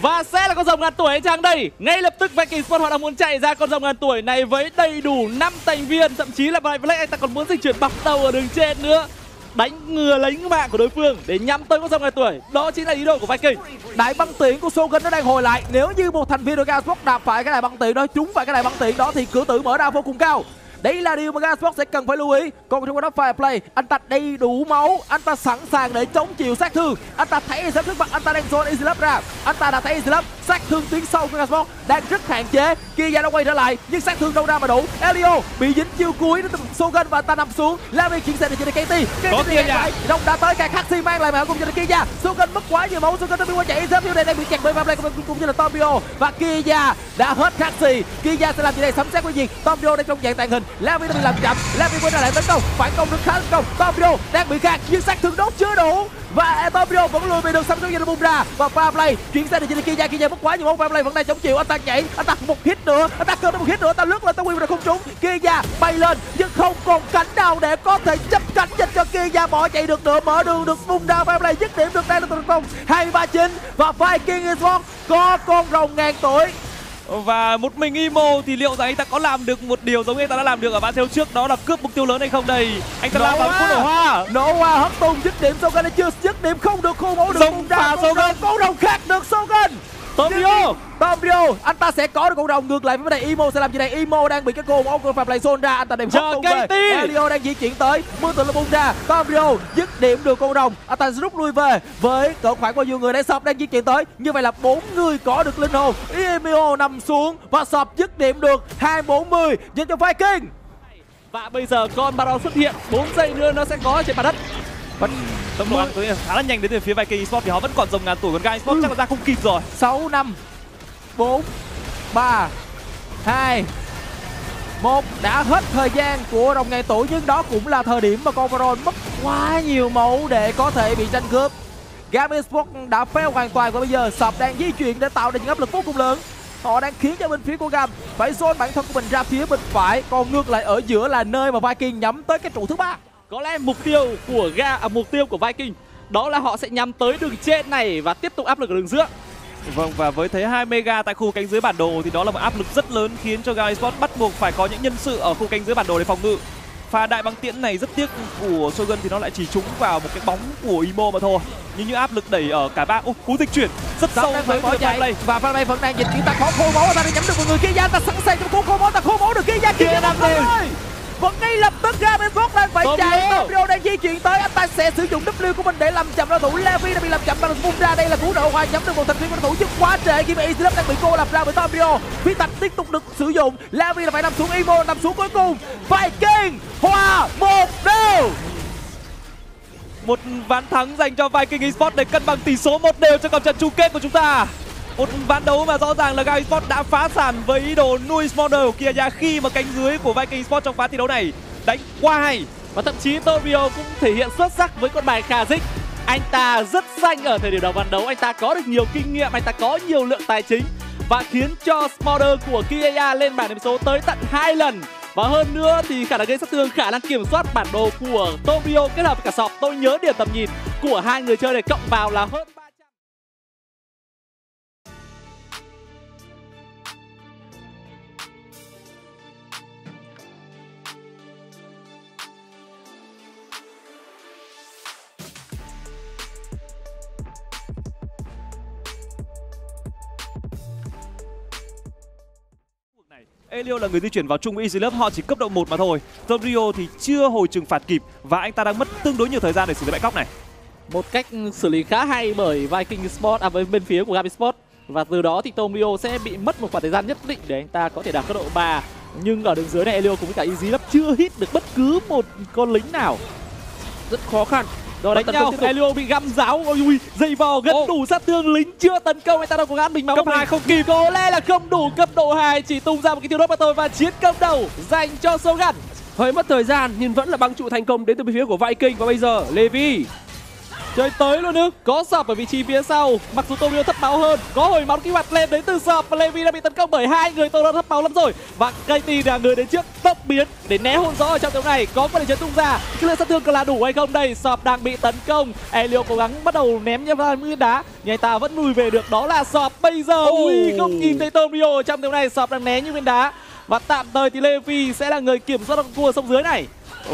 Và sẽ là con rồng ngàn tuổi hay chăng đây. Ngay lập tức Viking Sport họ đang muốn chạy ra con rồng ngàn tuổi này với đầy đủ 5 thành viên. Thậm chí là bài Black anh ta còn muốn dịch chuyển bọc tàu ở đường trên nữa Đánh ngừa lấy mạng của đối phương để nhắm tới con sông ngàn tuổi. Đó chính là ý đồ của Viking. Đại băng tiện của Shogun nó đang hồi lại. Nếu như một thành viên đội Gasport đạp phải cái đại băng tiện đó trúng phải cái đại băng tiện đó thì cửa tử mở ra vô cùng cao. Đấy là điều mà Gasport sẽ cần phải lưu ý. Còn trong đó Fireplay Anh ta đầy đủ máu. Anh ta sẵn sàng để chống chịu sát thương. Anh ta thấy Islap trước mặt Anh ta đang zone Islap ra. Anh ta đã thấy Islap sát thương tiến sâu của Gasport Đang rất hạn chế. Kia ra nó quay trở lại Nhưng sát thương đâu ra mà đủ. Elio bị dính chiêu cuối từ Sogan và ta nằm xuống. Lavi chuyển xe để cho KT KT lại Rồng đã tới cả Khắc mang lại mạng cùng cho kia Sogan mất quá nhiều máu Sogan đã bị qua chạy Islap này đang bị kẹt bởi Fireplay cũng, cũng như là Tombio Và kia đã hết Khắc Kia sẽ làm gì đây? Sấm xét với gì Tombio đang trong dạng tàn hình Lavi đã bị làm chậm. Lavi quay trở lại tấn công. Phản công được khá tấn công. Tombio đang bị khạc nhưng sát thương đốt chưa đủ. Và Tombio vẫn lùi về được sấm xét bung ra. Và Farplay chuyển sang để cho kia kia mất quá nhiều máu Farplay vẫn đang chống chịu. Anh ta nhảy. Anh ta một hit nữa. Anh ta cơ một hit nữa. Ta lướt lên ta quay về không trúng. Kia bay lên. Nhưng không còn cánh nào để có thể chấp cánh dành cho kia bỏ chạy được nữa mở đường, được bung ra. Farplay dứt điểm được. Đây là tấn công hai ba chín. Và Viking Esports có con rồng ngàn tuổi. Và một mình Imo thì liệu rằng anh ta có làm được một điều giống như anh ta đã làm được ở ván theo trước đó là cướp mục tiêu lớn hay không đây? Anh ta lao vào cú nổ hoa. nổ hoa hất tung dứt điểm Sogan chưa dứt điểm không được khô máu được Rồng ra phá Sogan. con rồng khác được Sogan Tombio Tombio anh ta sẽ có được con rồng ngược lại với này Imo sẽ làm gì đây? Imo đang bị cái cô máu của Phạm Lại Zone ra anh ta đem Chờ KT. Elio đang di chuyển tới mưa tụi nó bung ra. Tombio dứt điểm được con rồng. Anh ta rút lui về với cỡ khoảng bao nhiêu người đây sập đang di chuyển tới. Như vậy là bốn người có được linh hồn. Emio nằm xuống và sập dứt điểm được hai bốn mươi. Dành cho Viking! Và bây giờ con Baron xuất hiện. 4 giây nữa nó sẽ có trên mặt đất. Vẫn tốc độ ăn khá là nhanh đến từ phía Viking Esports vì họ vẫn còn rồng ngàn tuổi còn Guy Esports chắc là ra không kịp rồi. 6 5 4 3 2 1 đã hết thời gian của đồng ngày tuổi nhưng đó cũng là thời điểm mà con Varon mất quá nhiều máu để có thể bị tranh cướp. Gam Sport đã fail hoàn toàn và bây giờ Sập đang di chuyển để tạo ra những áp lực vô cùng lớn. Họ đang khiến cho bên phía của Gam phải zone bản thân của mình ra phía bên phải còn ngược lại ở giữa là nơi mà Viking nhắm tới cái trụ thứ ba. Có lẽ mục tiêu của ga à, mục tiêu của Viking đó là họ sẽ nhắm tới đường trên này và tiếp tục áp lực ở đường giữa. Vâng và với thấy hai mega tại khu cánh dưới bản đồ thì đó là một áp lực rất lớn khiến cho Guy Esports bắt buộc phải có những nhân sự ở khu cánh dưới bản đồ để phòng ngự. Pha đại băng tiễn này rất tiếc của Sogan thì nó lại chỉ trúng vào một cái bóng của Imo mà thôi. Nhưng những áp lực đẩy ở cả ba, ô cú dịch chuyển rất Sập sâu từ chạy Fanplay. và Fanplay vẫn đang dịch chuyển ta khó khô máu ta đang nhắm được một người kia ra ta sẵn sàng trong khô khô máu ta khô máu được kia ra kia đang rồi. Vẫn ngay lập tức ra bên Sport đang phải Tobio. chạy. Tobio đang di chuyển tới anh ta sẽ sử dụng W của mình để làm chậm đối thủ. Levi đã bị làm chậm bằng bung ra. Đây là cú nổ hoa nhắm được một thành viên của đối thủ nhưng quá trễ khi mà Islip đang bị cô lập ra bởi Tobio phi tạch tiếp tục được sử dụng. Levi là phải nằm xuống Imo nằm xuống cuối cùng. Viking hòa một đều. Một ván thắng dành cho Viking Esports để cân bằng tỷ số một đều cho cặp trận chung kết của chúng ta. Một ván đấu mà rõ ràng là Gai Esports đã phá sản với ý đồ nuôi Smolder của Kiaya khi mà cánh dưới của Viking Esports trong ván thi đấu này đánh qua hay. Và thậm chí Tobio cũng thể hiện xuất sắc với con bài Kazik. Anh ta rất xanh ở thời điểm đầu ván đấu, anh ta có được nhiều kinh nghiệm, anh ta có nhiều lượng tài chính và khiến cho Smolder của Kia lên bảng điểm số tới tận hai lần. Và hơn nữa thì khả năng gây sát thương, khả năng kiểm soát bản đồ của Tobio kết hợp với cả sọp, tôi nhớ điểm tầm nhìn của hai người chơi này cộng vào là hơn Elio là người di chuyển vào chung với Easy Love, họ chỉ cấp độ 1 mà thôi. Tom Rio thì chưa hồi trừng phạt kịp và anh ta đang mất tương đối nhiều thời gian để xử lý bãi cóc này. một cách xử lý khá hay bởi Viking Sport à với bên phía của Gabi Sport và từ đó thì Tom Rio sẽ bị mất một khoảng thời gian nhất định để anh ta có thể đạt cấp độ 3 nhưng ở đường dưới này Elio cùng với cả Easy Love chưa hit được bất cứ một con lính nào rất khó khăn rồi đánh nhau. Elio bị găm giáo ôi ui dây vò gần Ô. đủ sát thương lính chưa tấn công anh ta đâu có gắn bình máu Cấp mình. hai không kịp. có lẽ là không đủ cấp độ 2 chỉ tung ra một cái tiêu đốt mà thôi và chiến công đầu dành cho Sogan hơi mất thời gian nhưng vẫn là băng trụ thành công đến từ phía của Viking và bây giờ Levi chơi tới luôn nữa có sập ở vị trí phía sau. Mặc dù Tokyo thấp máu hơn có hồi máu kích hoạt lên đến từ sập và Levi đã bị tấn công bởi hai người Tokyo thấp máu lắm rồi. Và KT là người đến trước tốc biến để né hôn gió ở trong tiếng này. Có quân để chấn tung ra. Cái lượng sát thương còn là đủ hay không? Đây sập đang bị tấn công. Elio cố gắng bắt đầu ném như vào nguyên đá. Nhưng anh ta vẫn lùi về được. Đó là sập. Bây giờ ui không nhìn thấy Tokyo ở trong tiếng này. Sập đang né như viên đá. Và tạm thời thì Levi sẽ là người kiểm soát được cua sông dưới này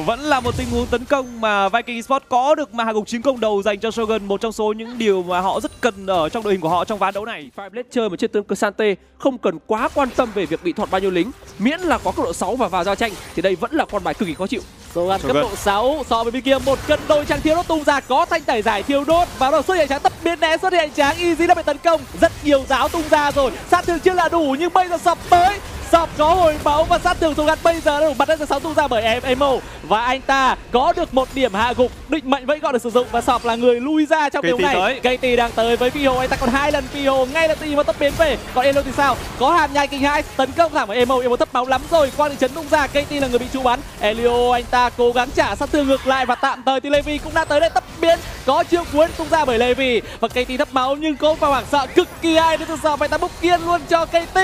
Vẫn là một tình huống tấn công mà Viking Esports có được mà hạ gục chiến công đầu dành cho Shogun, một trong số những điều mà họ rất cần ở trong đội hình của họ trong ván đấu này. Five chơi một trên tướng Casante không cần quá quan tâm về việc bị thọt bao nhiêu lính miễn là có cấp độ 6 và vào giao tranh thì đây vẫn là con bài cực kỳ khó chịu. Sogan cấp độ 6 so với bên kia một cân đôi trang thiếu đốt tung ra có thanh tẩy giải thiếu đốt và đầu xuất hiện trắng tấp biến né xuất hiện trắng easy đã bị tấn công. Rất nhiều giáo tung ra rồi sát thương chưa là đủ nhưng bây giờ sập tới sập có hồi máu và sát thương Sogan bây giờ đã đủ bật lên sáu tung ra bởi em Emo và anh ta có được một điểm hạ gục. Định mệnh vẫn gọi được sử dụng và sập là người lui ra trong điều này. tới. KT đang tới với Piho anh ta còn hai lần Piho ngay lập tức mà tấp biến về. Còn Elo thì sao? Có hàm nhai kinh hai tấn công thẳng vào Emo Emo thấp máu lắm rồi quang định chấn tung ra. KT là người bị trụ bắn. Elio anh ta cố gắng trả sát thương ngược lại và tạm thời thì Levi cũng đã tới đây. Tấp biến có chiêu cuốn tung ra bởi Levi và KT thấp máu nhưng có vào hoảng sợ. Cực kỳ hay đến từ sau anh ta bốc kiên luôn cho KT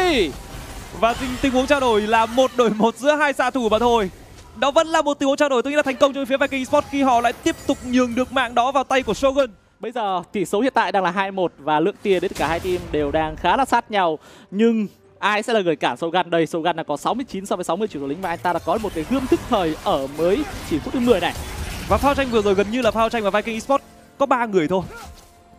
Và tình, tình huống trao đổi là một đổi một giữa hai xạ thủ mà thôi. Đó vẫn là một tình huống trao đổi tôi nghĩ là thành công cho phía Viking Esports khi họ lại tiếp tục nhường được mạng đó vào tay của Shogun. Bây giờ tỷ số hiện tại đang là 2-1 và lượng tiền đến cả hai team đều đang khá là sát nhau. Nhưng ai sẽ là người cản Sogan đây? Sogan đã có 69 so với 60 triệu lính và anh ta đã có một cái gươm thức thời ở mới chỉ phút thứ 10 này. Và phao tranh vừa rồi gần như là phao tranh và Viking Esports có ba người thôi.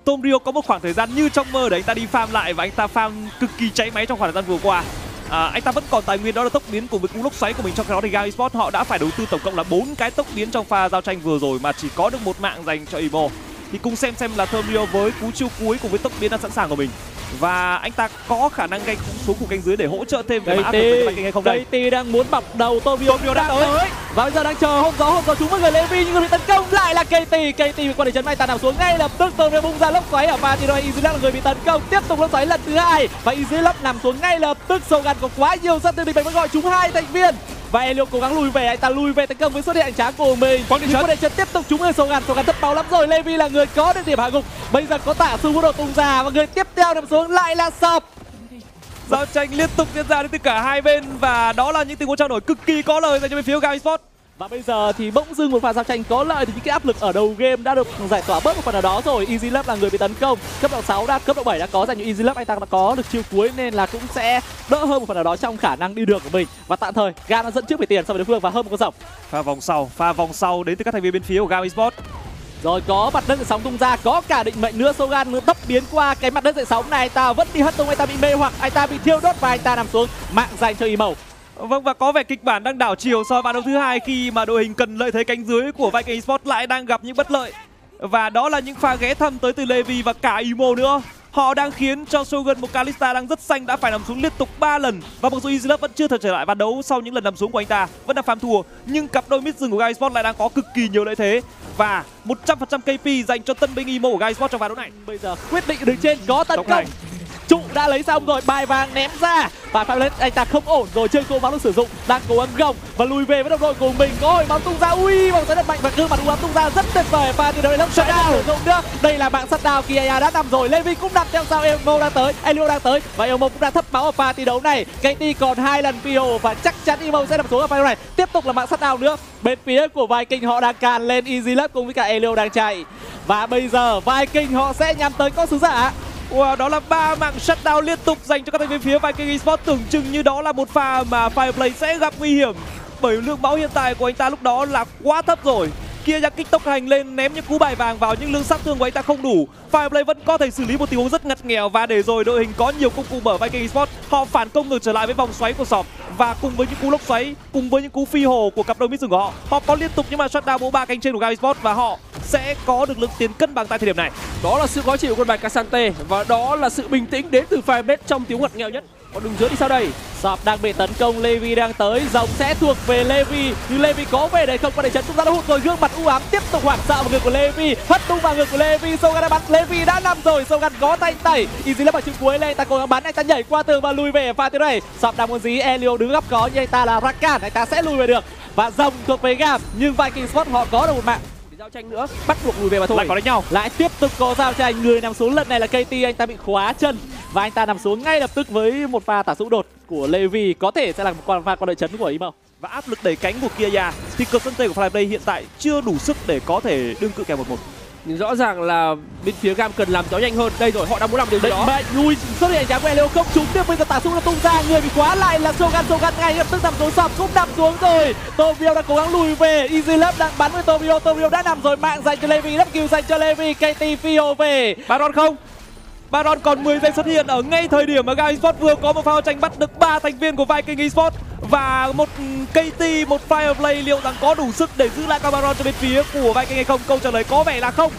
Tom Rio có một khoảng thời gian như trong mơ để anh ta đi farm lại và anh ta farm cực kỳ cháy máy trong khoảng thời gian vừa qua. À, anh ta vẫn còn tài nguyên đó là tốc biến cùng với cú lốc xoáy của mình trong khi đó thì Gao Esports họ đã phải đầu tư tổng cộng là bốn cái tốc biến trong pha giao tranh vừa rồi mà chỉ có được một mạng dành cho Imo. Thì cùng xem xem là Tom Rio với cú chiêu cuối cùng với tốc biến đã sẵn sàng của mình. Và anh ta có khả năng gây xuống khu cánh dưới để hỗ trợ thêm áp lực với Viking hay không đây? KT đang muốn bọc đầu Tobio Tobio đã tới. Và bây giờ đang chờ hông gió hông gió trúng với người Levi nhưng người bị tấn công lại là KT KT bị quân để chấn anh ta nằm xuống ngay lập tức. Tobio bung ra lốc xoáy ở và thì rồi Easy là người bị tấn công. Tiếp tục lốc xoáy lần thứ hai và Easy nằm xuống ngay lập tức. Sogan có quá nhiều sát thương mình vẫn gọi chúng hai thành viên và Elio cố gắng lùi về anh ta lùi về tấn công với xuất hiện tráng của mình. Quang nhưng để chấn tiếp tục trúng người Sogan Sogan thất máu lắm rồi. Levi là người có được điểm hạ gục. Bây giờ có tả sư vũ độ tung ra và người tiếp theo nằm xuống lại là sập. Giao tranh liên tục diễn ra đến từ cả hai bên và đó là những tình huống trao đổi cực kỳ có lời dành cho bên phía Gao Esports. Và bây giờ thì bỗng dưng một pha giao tranh có lợi thì những cái áp lực ở đầu game đã được giải tỏa bớt một phần nào đó rồi. Easy Love là người bị tấn công, cấp độ 6 đã cấp độ 7 đã có dành cho Easy Love anh ta đã có được chiêu cuối nên là cũng sẽ đỡ hơn một phần nào đó trong khả năng đi đường của mình. Và tạm thời Gan đã dẫn trước về tiền so với đối phương và hơn một con rồng. Pha vòng sau, pha vòng sau đến từ các thành viên bên phía của Gao Esports. Rồi có mặt đất dậy sóng tung ra, có cả định mệnh nữa Sogan nữa tấp biến qua cái mặt đất dậy sóng này anh ta vẫn đi hất tung anh ta bị mê hoặc anh ta bị thiêu đốt và anh ta nằm xuống mạng dành cho Emo. Vâng và có vẻ kịch bản đang đảo chiều so với ván đấu thứ hai khi mà đội hình cần lợi thế cánh dưới của Viking Esports lại đang gặp những bất lợi. Và đó là những pha ghé thăm tới từ Levi và cả Imo nữa. Họ đang khiến cho Shogun một Kalista đang rất xanh đã phải nằm xuống liên tục 3 lần và mặc dù Easy vẫn chưa thể trở lại ván đấu sau những lần nằm xuống của anh ta vẫn đang farm thua nhưng cặp đôi mid rừng của Guy Sport lại đang có cực kỳ nhiều lợi thế và 100% KP dành cho tân binh Imo của Guy Sport trong ván đấu này. Bây giờ quyết định đứng trên có tấn công này. Trụ đã lấy xong rồi bài vàng ném ra. Và phạm lên anh ta không ổn rồi chơi cô máu được sử dụng. Đang cố gắng gồng và lùi về với đồng đội của mình. Có hồi máu tung ra ui vòng xoáy đập mạnh và gương mặt máu tung ra rất tuyệt vời. Và từ đầu đến đã sử dụng nữa đây là mạng sắt đào kia đã nằm rồi. Levi cũng nằm theo sau Elmo đang tới. Elio đang tới và Elmo cũng đang thấp máu ở pha thi đấu này. KT còn hai lần PO và chắc chắn Elmo sẽ nằm xuống ở pha này. Tiếp tục là mạng sắt đào nữa. Bên phía của Viking họ đang càn lên Easy Love cùng với cả Elio đang chạy. Và bây giờ Viking họ sẽ nhắm tới con sứ giả Wow, đó là ba mạng shutdown liên tục dành cho các thành viên phía Viking Esports. Tưởng chừng như đó là một pha mà Fireplay sẽ gặp nguy hiểm. Bởi lượng máu hiện tại của anh ta lúc đó là quá thấp rồi kia ra kích tốc hành lên, ném những cú bài vàng vào những lương sát thương của anh ta không đủ. Fireplay vẫn có thể xử lý một tình huống rất ngặt nghèo và để rồi đội hình có nhiều công cụ mở Viking Esports, họ phản công ngược trở lại với vòng xoáy của sọp và cùng với những cú lốc xoáy, cùng với những cú phi hồ của cặp đôi mid rừng của họ họ có liên tục nhưng mà shutdown bộ ba cánh trên của Gavi Esports và họ sẽ có được lực tiến cân bằng tại thời điểm này. Đó là sự khó chịu của quân bài Casante và đó là sự bình tĩnh đến từ Firebase trong tiếng ngặt nghèo nhất. Còn đường dưới đi sau đây? Sọp đang bị tấn công, Levi đang tới, rồng sẽ thuộc về Levi Nhưng Levi có về đây không, có để chấn chúng ta đã hụt rồi, gương mặt u ám tiếp tục hoảng sợ vào ngực của Levi Hất tung vào ngực của Levi, Sogan đã bắn, Levi đã nằm rồi, Sogan có tay tẩy Easy lấp ở chữ cuối lên, anh ta cố gắng bắn, anh ta nhảy qua tường và lùi về. Pha tiếp này Sọp đang muốn dí, Elio đứng góc có. Nhưng anh ta là Rakan, anh ta sẽ lùi về được. Và rồng thuộc về Gam, nhưng Viking Sport họ có được một mạng giao tranh nữa, bắt buộc lùi về mà thôi. lại có đánh nhau. Lại tiếp tục có giao tranh. Người nằm xuống lần này là KT anh ta bị khóa chân. Và anh ta nằm xuống ngay lập tức với một pha tả xung đột của Levi có thể sẽ là một con pha con đợi chấn của Imo và áp lực đẩy cánh của Kia thì cược sân tây của Fireplay hiện tại chưa đủ sức để có thể đương cự kèo một một Nhưng rõ ràng là bên phía Gam cần làm gió nhanh hơn. Đây rồi, họ đang muốn làm điều gì đó. mệnh lùi xuất hiện của Elio không trúng được bây giờ tả xung nó tung ra. Người bị khóa lại là Sogan Sogan ngay lập tức nằm xuống sập cũng nằm xuống rồi. Tobio đang cố gắng lùi về Easy Love đang bắn với Tobio. Tobio đã nằm rồi mạng dành cho Levi lấp kill dành cho Levi KT Fio về. Baron không Baron còn 10 giây xuất hiện ở ngay thời điểm mà Gao Esports vừa có một pha tranh bắt được ba thành viên của Viking Esports và một ừ, KT, một Fireplay liệu rằng có đủ sức để giữ lại con Baron cho bên phía của Viking hay không? Câu trả lời có vẻ là không.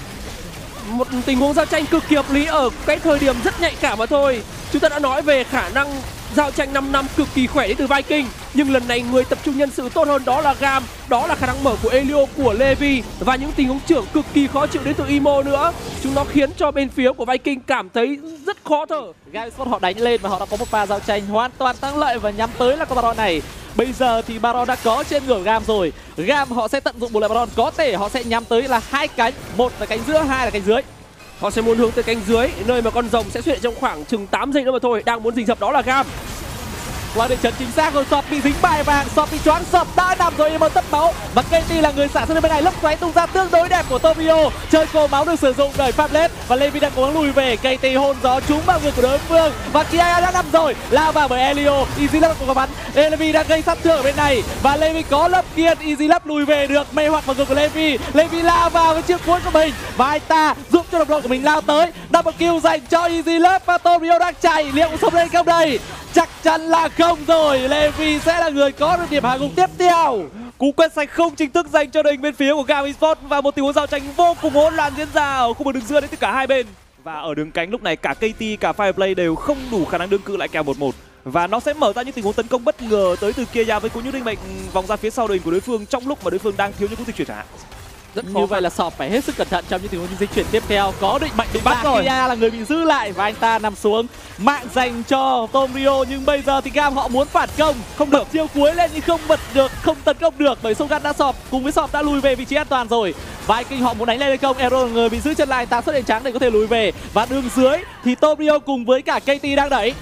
Một tình huống giao tranh cực kỳ hợp lý ở cái thời điểm rất nhạy cảm mà thôi. Chúng ta đã nói về khả năng giao tranh 5 năm cực kỳ khỏe đến từ Viking. Nhưng lần này người tập trung nhân sự tốt hơn đó là Gam đó là khả năng mở của Elio của Levi. Và những tình huống trưởng cực kỳ khó chịu đến từ Imo nữa. Chúng nó khiến cho bên phía của Viking cảm thấy rất khó thở. Gavi họ đánh lên và họ đã có một pha giao tranh hoàn toàn thắng lợi và nhắm tới là con Baron này. Bây giờ thì Baron đã có trên người Gam rồi. Gam họ sẽ tận dụng một loại Baron có thể. Họ sẽ nhắm tới là hai cánh. Một là cánh giữa, hai là cánh dưới họ sẽ muốn hướng tới cánh dưới, nơi mà con rồng sẽ xuất hiện trong khoảng chừng 8 giây nữa mà thôi. Đang muốn rình dập đó là Gam. Qua địa chấn chính xác rồi Sọp bị dính bài vàng Sọp bị choáng Sọp đã nằm rồi Imo tất máu. Và KT là người xả xuống bên này lốc xoáy tung ra tương đối đẹp của Tobio Chơi cổ máu được sử dụng bởi Fablet Và Levi đang cố gắng lùi về KT hôn gió trúng vào người của đối phương. Và Kia đã nằm rồi, lao vào bởi Elio. Easy Love của bắn. Levi đang gây sát thương ở bên này. Và Levi có lớp kiên, Easy Love lùi về được, mê hoặc vào người của Levi Levi lao vào với chiếc cuốn của mình. Và anh ta giúp cho đồng đội của mình lao tới. Double kill dành cho Easy Love Và Tobio đang chạy. Liệu sống lên không đây? Chắc chắn là không rồi Levi sẽ là người có được điểm hạ gục tiếp theo Cú quét sạch không chính thức dành cho đội hình bên phía của Gavi Esports và một tình huống giao tranh vô cùng hỗn loạn diễn ra ở khu vực đường giữa đến từ cả hai bên. Và ở đường cánh lúc này, cả KT, cả Fireplay đều không đủ khả năng đương cự lại kèo 1-1 và nó sẽ mở ra những tình huống tấn công bất ngờ tới từ kia với cú như đinh mệnh vòng ra phía sau đội hình của đối phương trong lúc mà đối phương đang thiếu những cú dịch chuyển trả rất khó Như vậy là Sọp phải hết sức cẩn thận trong những tình huống di chuyển tiếp theo. Có định mệnh bị bắt rồi. Kia là người bị giữ lại và anh ta nằm xuống. Mạng dành cho Tomrio Nhưng bây giờ thì Gam họ muốn phản công. Không được. Chiêu cuối lên nhưng không bật được Không tấn công được bởi Sogan đã Sọp Cùng với Sọp đã lùi về vị trí an toàn rồi. Viking họ muốn đánh lên hay không? Ero là người bị giữ chân lại ta xuất hiện trắng để có thể lùi về. Và đường dưới thì Tomrio cùng với cả KT đang đẩy.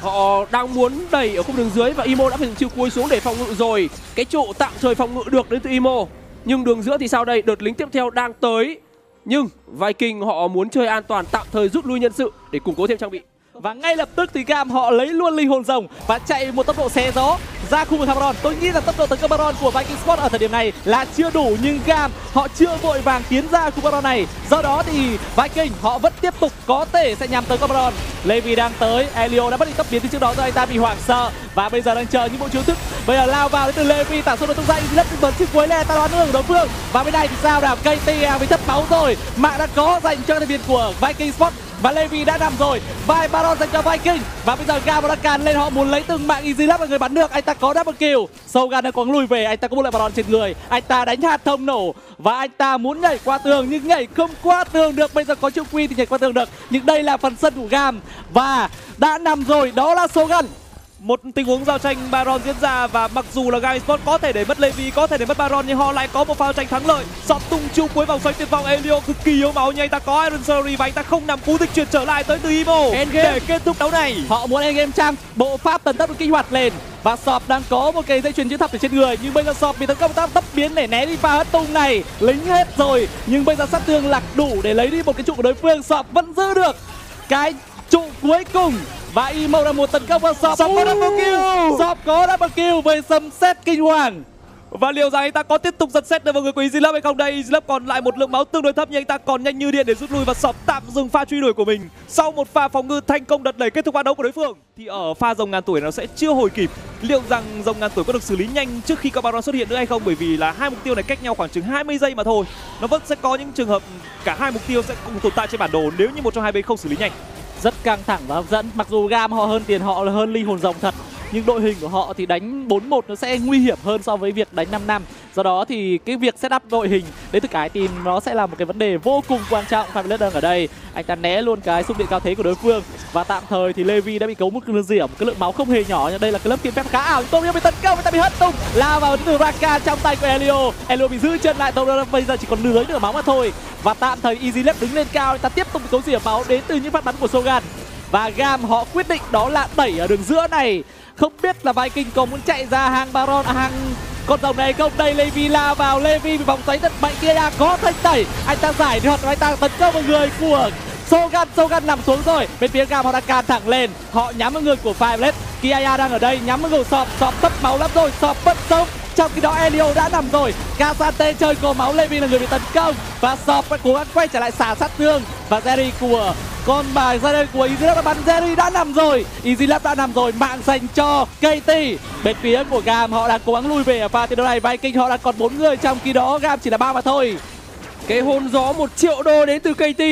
Họ đang muốn đẩy ở khung đường dưới và Imo đã phải chiêu cuối xuống để phòng ngự rồi. Cái trụ tạm thời phòng ngự được đến từ Imo nhưng đường giữa thì sao đây? Đợt lính tiếp theo đang tới. Nhưng Viking họ muốn chơi an toàn, tạm thời rút lui nhân sự để củng cố thêm trang bị. Và ngay lập tức thì Gam họ lấy luôn linh hồn rồng và chạy một tốc độ xé gió ra khu vực Baron. Tôi nghĩ rằng tốc độ tấn công Baron của Viking Sport ở thời điểm này là chưa đủ nhưng Gam họ chưa vội vàng tiến ra khu Baron này. Do đó thì Viking họ vẫn tiếp tục có thể sẽ nhắm tới Baron. Levi đang tới, Elio đã mất đi tốc biến từ trước đó do anh ta bị hoảng sợ và bây giờ đang chờ những bộ chiếu thức. Bây giờ lao vào đến từ Levi tả số được tung ra Easy Love chiếc cuối lên ta đoán đường đối phương. Và bên này thì sao nào? KT với thất máu rồi. Mạng đã có dành cho thành viên của Viking Sport và Levi đã nằm rồi. Vai Baron dành cho Viking. Và bây giờ Gam đã càn lên họ muốn lấy từng mạng Easy Lab là người bắn được. Anh ta có double kill. Sogan đang có lùi về. Anh ta có một lại Baron trên người. Anh ta đánh hạt thông nổ. Và anh ta muốn nhảy qua tường, nhưng nhảy không qua tường được. Bây giờ có chiêu quy thì nhảy qua tường được. Nhưng đây là phần sân của Gam. Và đã nằm rồi. Đó là Sogan một tình huống giao tranh Baron diễn ra và mặc dù là Gavi Sport có thể để mất Levi, có thể để mất Baron nhưng họ lại có một pha tranh thắng lợi. Sọt tung chiêu cuối vòng xoay tuyệt vọng Elio cực kỳ yếu máu nhưng anh ta có Iron Surgery và anh ta không nằm cú dịch chuyển trở lại tới từ Imo Endgame. để kết thúc đấu này. Họ muốn endgame chăng? Bộ pháp tấn tốc được kích hoạt lên và Sọp đang có một cái dây chuyền chữ thập ở trên người nhưng bây giờ Sọp bị tấn công tấp tấp biến để né đi pha hất tung này lính hết rồi nhưng bây giờ sát thương lạc đủ để lấy đi một cái trụ của đối phương Sọp vẫn giữ được cái trụ cuối cùng và Imo là một tấn công vào Sọp Sọp có double kill. Sọp có double kill với sấm sét kinh hoàng Và liệu rằng anh ta có tiếp tục giật xét được vào người của Easy Love hay không đây? Easy Love còn lại một lượng máu tương đối thấp nhưng anh ta còn nhanh như điện để rút lui và sập tạm dừng pha truy đuổi của mình. Sau một pha phòng ngự thành công đật đẩy kết thúc ván đấu của đối phương thì ở pha rồng ngàn tuổi nó sẽ chưa hồi kịp. Liệu rằng rồng ngàn tuổi có được xử lý nhanh trước khi có Baron xuất hiện nữa hay không? Bởi vì là hai mục tiêu này cách nhau khoảng chừng 20 giây mà thôi. Nó vẫn sẽ có những trường hợp cả hai mục tiêu sẽ cùng tồn tại trên bản đồ nếu như một trong hai bên không xử lý nhanh rất căng thẳng và hấp dẫn. Mặc dù gam họ hơn, tiền họ là hơn linh hồn rồng thật nhưng đội hình của họ thì đánh 4-1 nó sẽ nguy hiểm hơn so với việc đánh 5 năm. Do đó thì cái việc setup đội hình đến từ cái team nó sẽ là một cái vấn đề vô cùng quan trọng. Phạm biết ở đây. Anh ta né luôn cái xung điện cao thế của đối phương. Và tạm thời thì Levi đã bị cấu một cái diểm cái lượng máu không hề nhỏ. Nhưng đây là cái lớp kiếm phép khá ảo. Tôm bị tấn công người ta bị hất tung. Lao vào từ Raka trong tay của Elio. Elio bị giữ chân lại Tôm bây giờ chỉ còn nửa nửa máu mà thôi. Và tạm thời Easy Lab đứng lên cao người ta tiếp tục cấu rỉa máu đến từ những phát bắn của Sogan. Và Gam họ quyết định đó là đẩy ở đường giữa này không biết là Viking có muốn chạy ra hàng Baron à, hàng con rồng này không? Đây Levi lao vào Levi bị vòng xoáy rất mạnh kia. Đã có thanh tẩy. Anh ta giải thuật và anh ta tấn công vào người của Sogan Sogan nằm xuống rồi. Bên phía Gam họ đã can thẳng lên. Họ nhắm vào người của Fireblade Kiaya đang ở đây, nhắm vào người Sọp Sọp tấp máu lắm rồi. Sọp bất sống trong khi đó Elio đã nằm rồi. Kazante chơi cổ máu Levi là người bị tấn công. Và Sọp cố gắng quay trở lại xả sát thương. Và Jerry của con bài ra đây của Easy Lab đã bắn. Jerry đã nằm rồi. Easy Lab đã nằm rồi. Mạng dành cho KT bên phía của Gam họ đang cố gắng lui về ở pha thi đấu này. Viking họ đang còn bốn người. Trong khi đó Gam chỉ là ba mà thôi. Cái hôn gió một triệu đô đến từ KT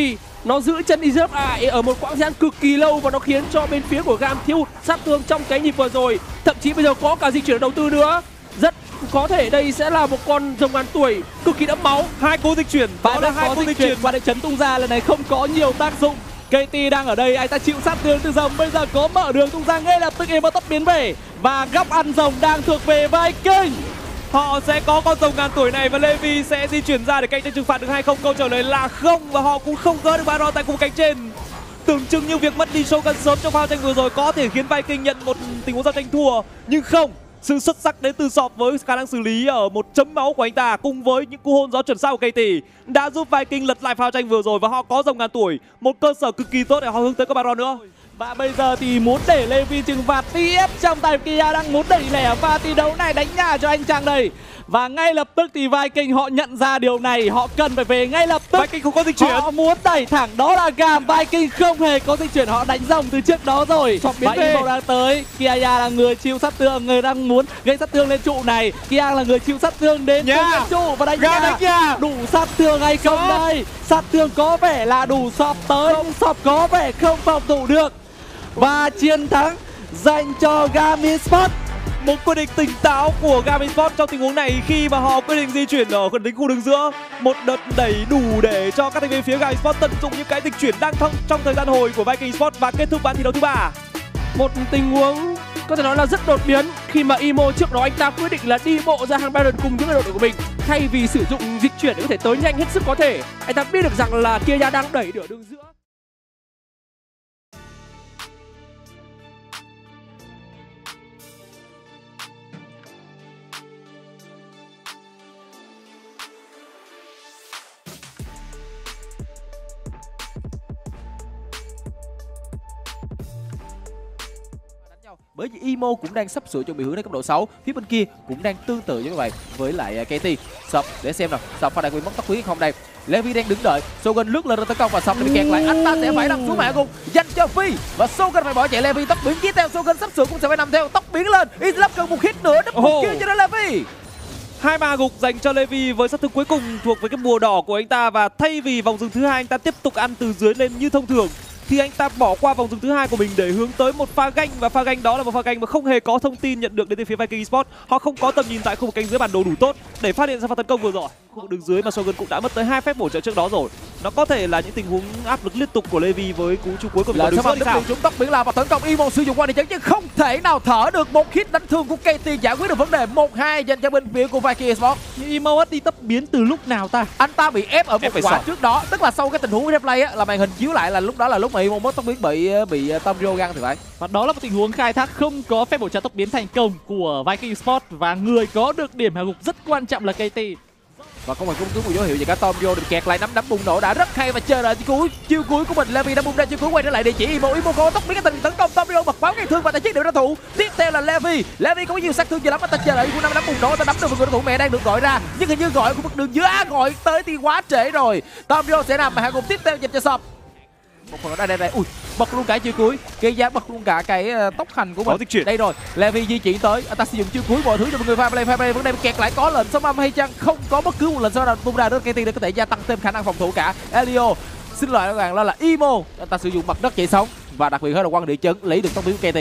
nó giữ chân Egypt. À ở một quãng thời gian cực kỳ lâu và nó khiến cho bên phía của Gam thiếu sát thương trong cái nhịp vừa rồi. Thậm chí bây giờ có cả di chuyển đầu tư nữa. Rất có thể đây sẽ là một con rồng ngàn tuổi cực kỳ đẫm máu. Hai cú dịch chuyển, đó Và là đã hai cú dịch chuyển qua địa chấn tung ra lần này không có nhiều tác dụng. KT đang ở đây, anh ta chịu sát thương từ rồng Bây giờ có mở đường tung ra ngay lập tức Emo tấp biến về. Và góc ăn rồng đang thuộc về Viking Họ sẽ có con rồng ngàn tuổi này và Levi sẽ di chuyển ra để cạnh tranh trừng phạt được hay không? Câu trả lời là không và họ cũng không gỡ được Baron tại khu cánh trên. Tưởng chừng như việc mất đi Shogun sớm trong pha tranh vừa rồi có thể khiến Viking nhận một tình huống giao tranh thua nhưng không. Sự xuất sắc đến từ Sọp với khả năng xử lý ở một chấm máu của anh ta cùng với những cú hôn gió chuẩn xác của KT đã giúp Viking lật lại pha tranh vừa rồi và họ có rồng ngàn tuổi, một cơ sở cực kỳ tốt để họ hướng tới các Baron nữa. Và bây giờ thì muốn để Levi trừng phạt TF trong tay Kia đang muốn đẩy lẻ pha thi đấu này đánh nhà cho anh chàng đây. Và ngay lập tức thì Viking họ nhận ra điều này Họ cần phải về ngay lập tức. Viking không có dịch chuyển. Họ muốn đẩy thẳng đó là gàm Viking không hề có dịch chuyển họ đánh rồng từ trước đó rồi. Và. Evo đang tới. Kiaya là người chịu sát thương Người đang muốn gây sát thương lên trụ này. Kia là người chịu sát thương đến cái trụ và đánh nhà. đánh nhà. Đủ sát thương hay không Sọp. đây? Sát thương có vẻ là đủ sọp tới. Nhưng sọp có vẻ không phòng thủ được và chiến thắng dành cho Garmin Sport. Một quyết định tỉnh táo của Garmin Sport trong tình huống này khi mà họ quyết định di chuyển ở gần đến khu đường giữa. Một đợt đẩy đủ để cho các thành viên phía Garmin Sport tận dụng những cái dịch chuyển đang thông trong thời gian hồi của Viking Sport và kết thúc ván thi đấu thứ ba. một tình huống có thể nói là rất đột biến khi mà Imo trước đó anh ta quyết định là đi bộ ra hàng Baron cùng những đội của mình thay vì sử dụng dịch chuyển để có thể tới nhanh hết sức có thể, anh ta biết được rằng là Kia đang đẩy ở đường giữa bởi vì Imo cũng đang sắp sửa chuẩn bị hướng đến cấp độ 6 phía bên kia cũng đang tương tự như vậy với lại uh, KT Sập để xem nào. Sập pha đại quyền mất tóc quý hay không đây? Levi đang đứng đợi. Sogan lướt lên tấn công và Sập bị kẹt lại. Anh ta sẽ phải nằm xuống hạ gục. Dành cho Phi và Sogan phải bỏ chạy. Levi tóc biến tiếp theo Sogan sắp sửa cũng sẽ phải nằm theo. Tóc biến lên. Islap cần một hit nữa. Double Ồ. kill cho Levi. Hai ma gục dành cho Levi với sát thương cuối cùng thuộc với cái bùa đỏ của anh ta. Và thay vì vòng rừng thứ hai anh ta tiếp tục ăn từ dưới lên như thông thường thì anh ta bỏ qua vòng rừng thứ hai của mình để hướng tới một pha ganh và pha ganh đó là một pha ganh mà không hề có thông tin nhận được đến từ phía Viking Esports. Họ không có tầm nhìn tại khu vực cánh dưới bản đồ đủ tốt để phát hiện ra pha tấn công vừa rồi. Khu vực đường dưới mà Sogan cũng đã mất tới hai phép bổ trợ trước đó rồi. Nó có thể là những tình huống áp lực liên tục của Levi với cú chú cuối là của sao sau sao? chúng tóc biển lao và tấn công Imo sử dụng qua địa chấn chứ không thể nào thở được một hit đánh thương của KT giải quyết được vấn đề 1-2 dành cho bên phía của Viking Esports Nhưng Imo đi tấp biến từ lúc nào ta? anh ta bị ép ở một quả trước đó tức là sau cái tình huống replay á là màn hình chiếu lại là lúc đó là lúc mà Imo mất tóc biến bị bị Tom Rogan thì phải. Và đó là một tình huống khai thác không có phép bổ trợ tốc biến thành công của Viking Sport và người có được điểm hạ gục rất quan trọng là KT. và không hề cung cứu một dấu hiệu gì cả Tomio được kẹt lại nắm đấm bùng nổ đã rất hay và chờ đợi chiêu cuối chiêu cuối của mình. Levi đã bung ra chiêu cuối quay trở lại địa chỉ Imo. Imo có tốc biến cái tình tấn công Tomio bật báo gây thương và đã giết được đối thủ. Tiếp theo là Levi Levi có nhiều sát thương chưa lắm anh ta chờ đợi của năm đấm bùng nổ ta đấm được một người đối thủ mẹ đang được gọi ra. Nhưng hình như gọi của một đường giữa gọi tới thì quá trễ rồi. Tomio sẽ nằm mà hạ gục tiếp theo dành cho Sop một phần ở đây đây đây. Ui bật luôn cả chiêu cuối. Gây giá bật luôn cả cái uh, tốc hành của mình. đây rồi Levi di chuyển tới. Anh ta sử dụng chiêu cuối mọi thứ cho mọi người. Fireplay Fireplay vẫn đang kẹt lại có lệnh. Số âm hay chăng? Không có bất cứ một lệnh. Số nào tung ra được KT để có thể gia tăng thêm khả năng phòng thủ cả. Elio xin lỗi các bạn đó là Imo anh ta sử dụng mặt đất chạy sống và đặc biệt hơn là quan địa chấn lấy được tốc biến của KT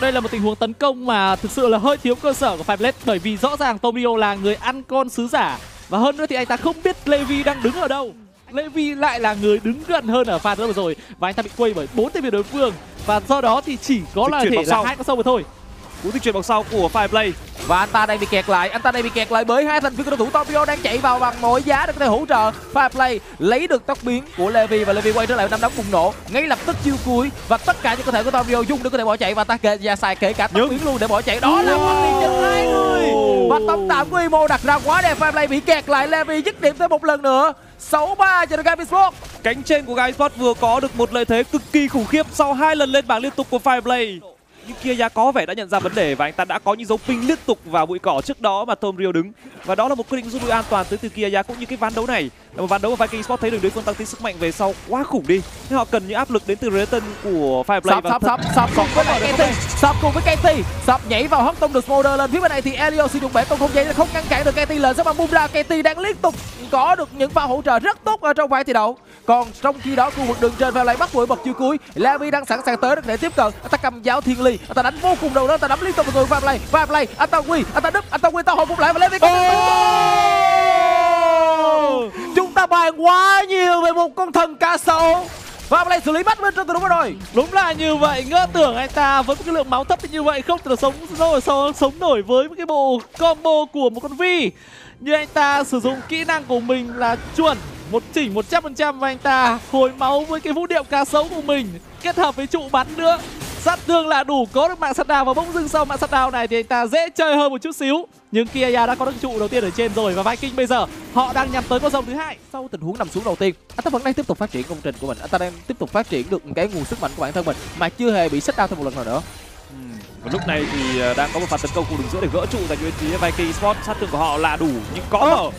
Đây là một tình huống tấn công mà thực sự là hơi thiếu cơ sở của Five bởi vì rõ ràng Tomio là người ăn con sứ giả. Và hơn nữa thì anh ta không biết Levi đang đứng ở đâu. Levi lại là người đứng gần hơn ở pha vừa rồi. Và anh ta bị quay bởi bốn tên viên đối phương. Và do đó thì chỉ có là Dịch chuyển thể là hai con sâu mà thôi. Cú dịch chuyển bằng sau của Fireplay. Và anh ta đang bị kẹt lại anh ta đang bị kẹt lại bởi hai thành viên của đối thủ Tokyo đang chạy vào bằng mọi giá để có thể hỗ trợ Fireplay lấy được tốc biến của Levi và Levi quay trở lại năm đấm bùng nổ ngay lập tức chiêu cuối và tất cả những cơ thể của Tokyo dùng để có thể bỏ chạy và ta kệ và xài kể cả tốc Nhưng- biến luôn để bỏ chạy. Đó là phần đi chân hai người. Và tống tạm của Imo đặt ra quá đẹp Fireplay bị kẹt lại Levi dứt điểm thêm một lần nữa. 6-3 cho Sport. Cánh trên của Sport vừa có được một lợi thế cực kỳ khủng khiếp sau hai lần lên bảng liên tục của Fireplay nhưng kia giá có vẻ đã nhận ra vấn đề và anh ta đã có những dấu ping liên tục vào bụi cỏ trước đó mà Tom Rio đứng. Và đó là một quyết định rút lui an toàn tới từ kia giá cũng như cái ván đấu này một ván đấu mà Viking Sport thấy được đối phương tăng tiến sức mạnh về sau quá khủng đi. Nhưng họ cần những áp lực đến từ Reton của Fireplay sập sập sập cùng với lại KT Sập cùng với KT Sập nhảy vào hất tung được Smolder lên phía bên này thì Elio sử dụng bể tung không dây không ngăn cản được KT lên sẽ bung ra KT đang liên tục có được những pha hỗ trợ rất tốt ở trong vài thi đấu. Còn trong khi đó khu vực đường trên lại bắt buổi bật chiêu cuối Levi đang sẵn sàng tới để tiếp cận. Anh ta cầm giáo thiên ly anh ta đánh vô cùng đầu đó anh ta đấm liên tục vào người Fireplay Fireplay anh ta quy anh ta đứt anh ta quy ta hồi phục lại và Levi có chúng ta bàn quá nhiều về một con thần cá sấu và lại xử lý bắt bên trong từ đúng rồi Đúng là như vậy, ngỡ tưởng anh ta với một cái lượng máu thấp như vậy không thể sống nổi sống, sống nổi với cái bộ combo của một con Vi. như anh ta sử dụng kỹ năng của mình là chuẩn một chỉnh 100% và anh ta hồi máu với cái vũ điệu cá sấu của mình kết hợp với trụ bắn nữa. Sát thương là đủ có được mạng sát đào và bỗng dưng sau mạng sát đào này thì anh ta dễ chơi hơn một chút xíu. Nhưng Kia đã có được trụ đầu tiên ở trên rồi và Viking bây giờ họ đang nhắm tới con rồng thứ hai. sau tình huống nằm xuống đầu tiên anh ta vẫn đang tiếp tục phát triển công trình của mình. Anh ta đang tiếp tục phát triển được cái nguồn sức mạnh của bản thân mình mà chưa hề bị sách đau thêm một lần nào nữa. Và lúc này thì ờ, đang có một pha tấn công khu đường giữa để gỡ trụ dành cho bên phía Viking Sport. Sát thương của họ là đủ nhưng có mở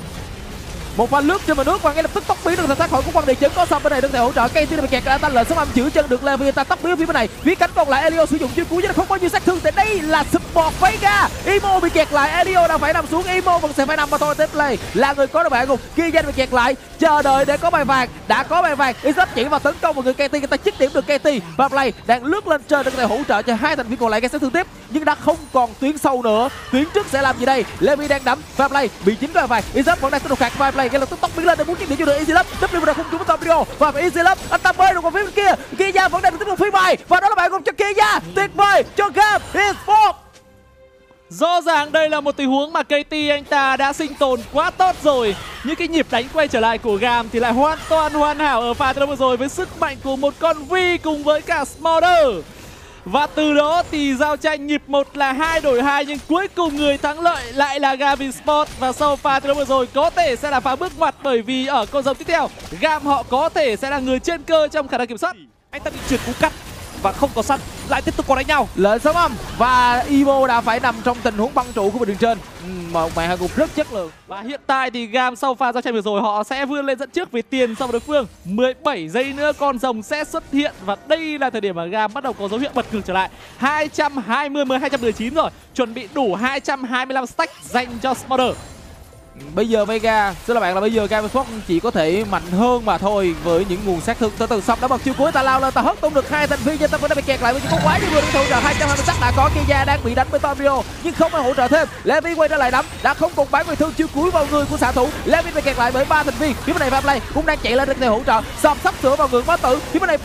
một pha lướt trên mặt nước và ngay lập tức tóc biến được thành thoát khỏi của quan địa chấn. Có sao bên này được thể hỗ trợ. Cây tiên bị kẹt anh ta lợi sống âm chữ chân được Levi anh ta tốc biến phía bên này. Phía cánh còn lại, Elio sử dụng chiêu cuối, nhưng không có nhiều sát thương. Tại đây là support Vega. Imo bị kẹt lại, Elio đang phải nằm xuống. Imo vẫn sẽ phải nằm mà thôi tiếp play. Là người có được bạn cùng kia danh bị kẹt lại. Chờ đợi để có bài vàng. Đã có bài vàng. Isaac chỉ vào tấn công một người KT người ta chích điểm được KT và play đang lướt lên trên đơn thể hỗ trợ cho hai thành viên còn lại gây sát thương tiếp. Nhưng đã không còn tuyến sâu nữa. Tuyến trước sẽ làm gì đây? Levi đang đấm. Và play bị chính bài vàng. Isaac vẫn đang tiếp tục khạc và play ngay lập tức tốc biến lên để muốn kiếm điểm cho được Easy Love W đã không trúng với Rio và phải Easy Love anh ta bơi được qua phía bên kia. Kia vẫn đang được tiếp tục phi bài. Và đó là bạn cùng cho Kia tuyệt vời cho game Esports. Rõ ràng đây là một tình huống mà KT anh ta đã sinh tồn quá tốt rồi. Những cái nhịp đánh quay trở lại của Gam thì lại hoàn toàn hoàn hảo ở pha trận vừa rồi Với sức mạnh của một con Vi cùng với cả Smolder. Và từ đó thì giao tranh nhịp một là hai đổi hai, Nhưng cuối cùng người thắng lợi lại là Gavin Sport. Và sau pha trận vừa rồi, có thể sẽ là pha bước ngoặt Bởi vì ở con rồng tiếp theo, Gam họ có thể sẽ là người trên cơ trong khả năng kiểm soát. Anh ta bị trượt cú cắt và không có sắt lại tiếp tục có đánh nhau. Lệnh sớm âm. Và Evo đã phải nằm trong tình huống băng trụ của đường trên. Ừ, một màn hạ gục rất chất lượng. Và hiện tại thì Gam sau pha giao tranh vừa rồi họ sẽ vươn lên dẫn trước về tiền so với đối phương. 17 giây nữa con rồng sẽ xuất hiện. Và đây là thời điểm mà Gam bắt đầu có dấu hiệu bật ngược trở lại. 220 mới 219 rồi. Chuẩn bị đủ 225 stack dành cho Smother bây giờ Vega, xin là bạn, là bây giờ Gamefox chỉ có thể mạnh hơn mà thôi với những nguồn sát thương từ từ sắp. Đã bật chiêu cuối, ta lao lên, ta hất tung được hai thành viên nhưng ta vẫn đang bị kẹt lại với những con quái như vừa được hỗ trợ 220 sắc đã có Kia đang bị đánh với Tomio nhưng không ai hỗ trợ thêm. Levi quay trở lại đấm, đã không còn bán người thương chiêu cuối vào người của xạ thủ. Levi bị kẹt lại bởi ba thành viên. Phía bên này Vaplay cũng đang chạy lên để hỗ trợ. Sập sắp sửa vào người phá tử phía bên này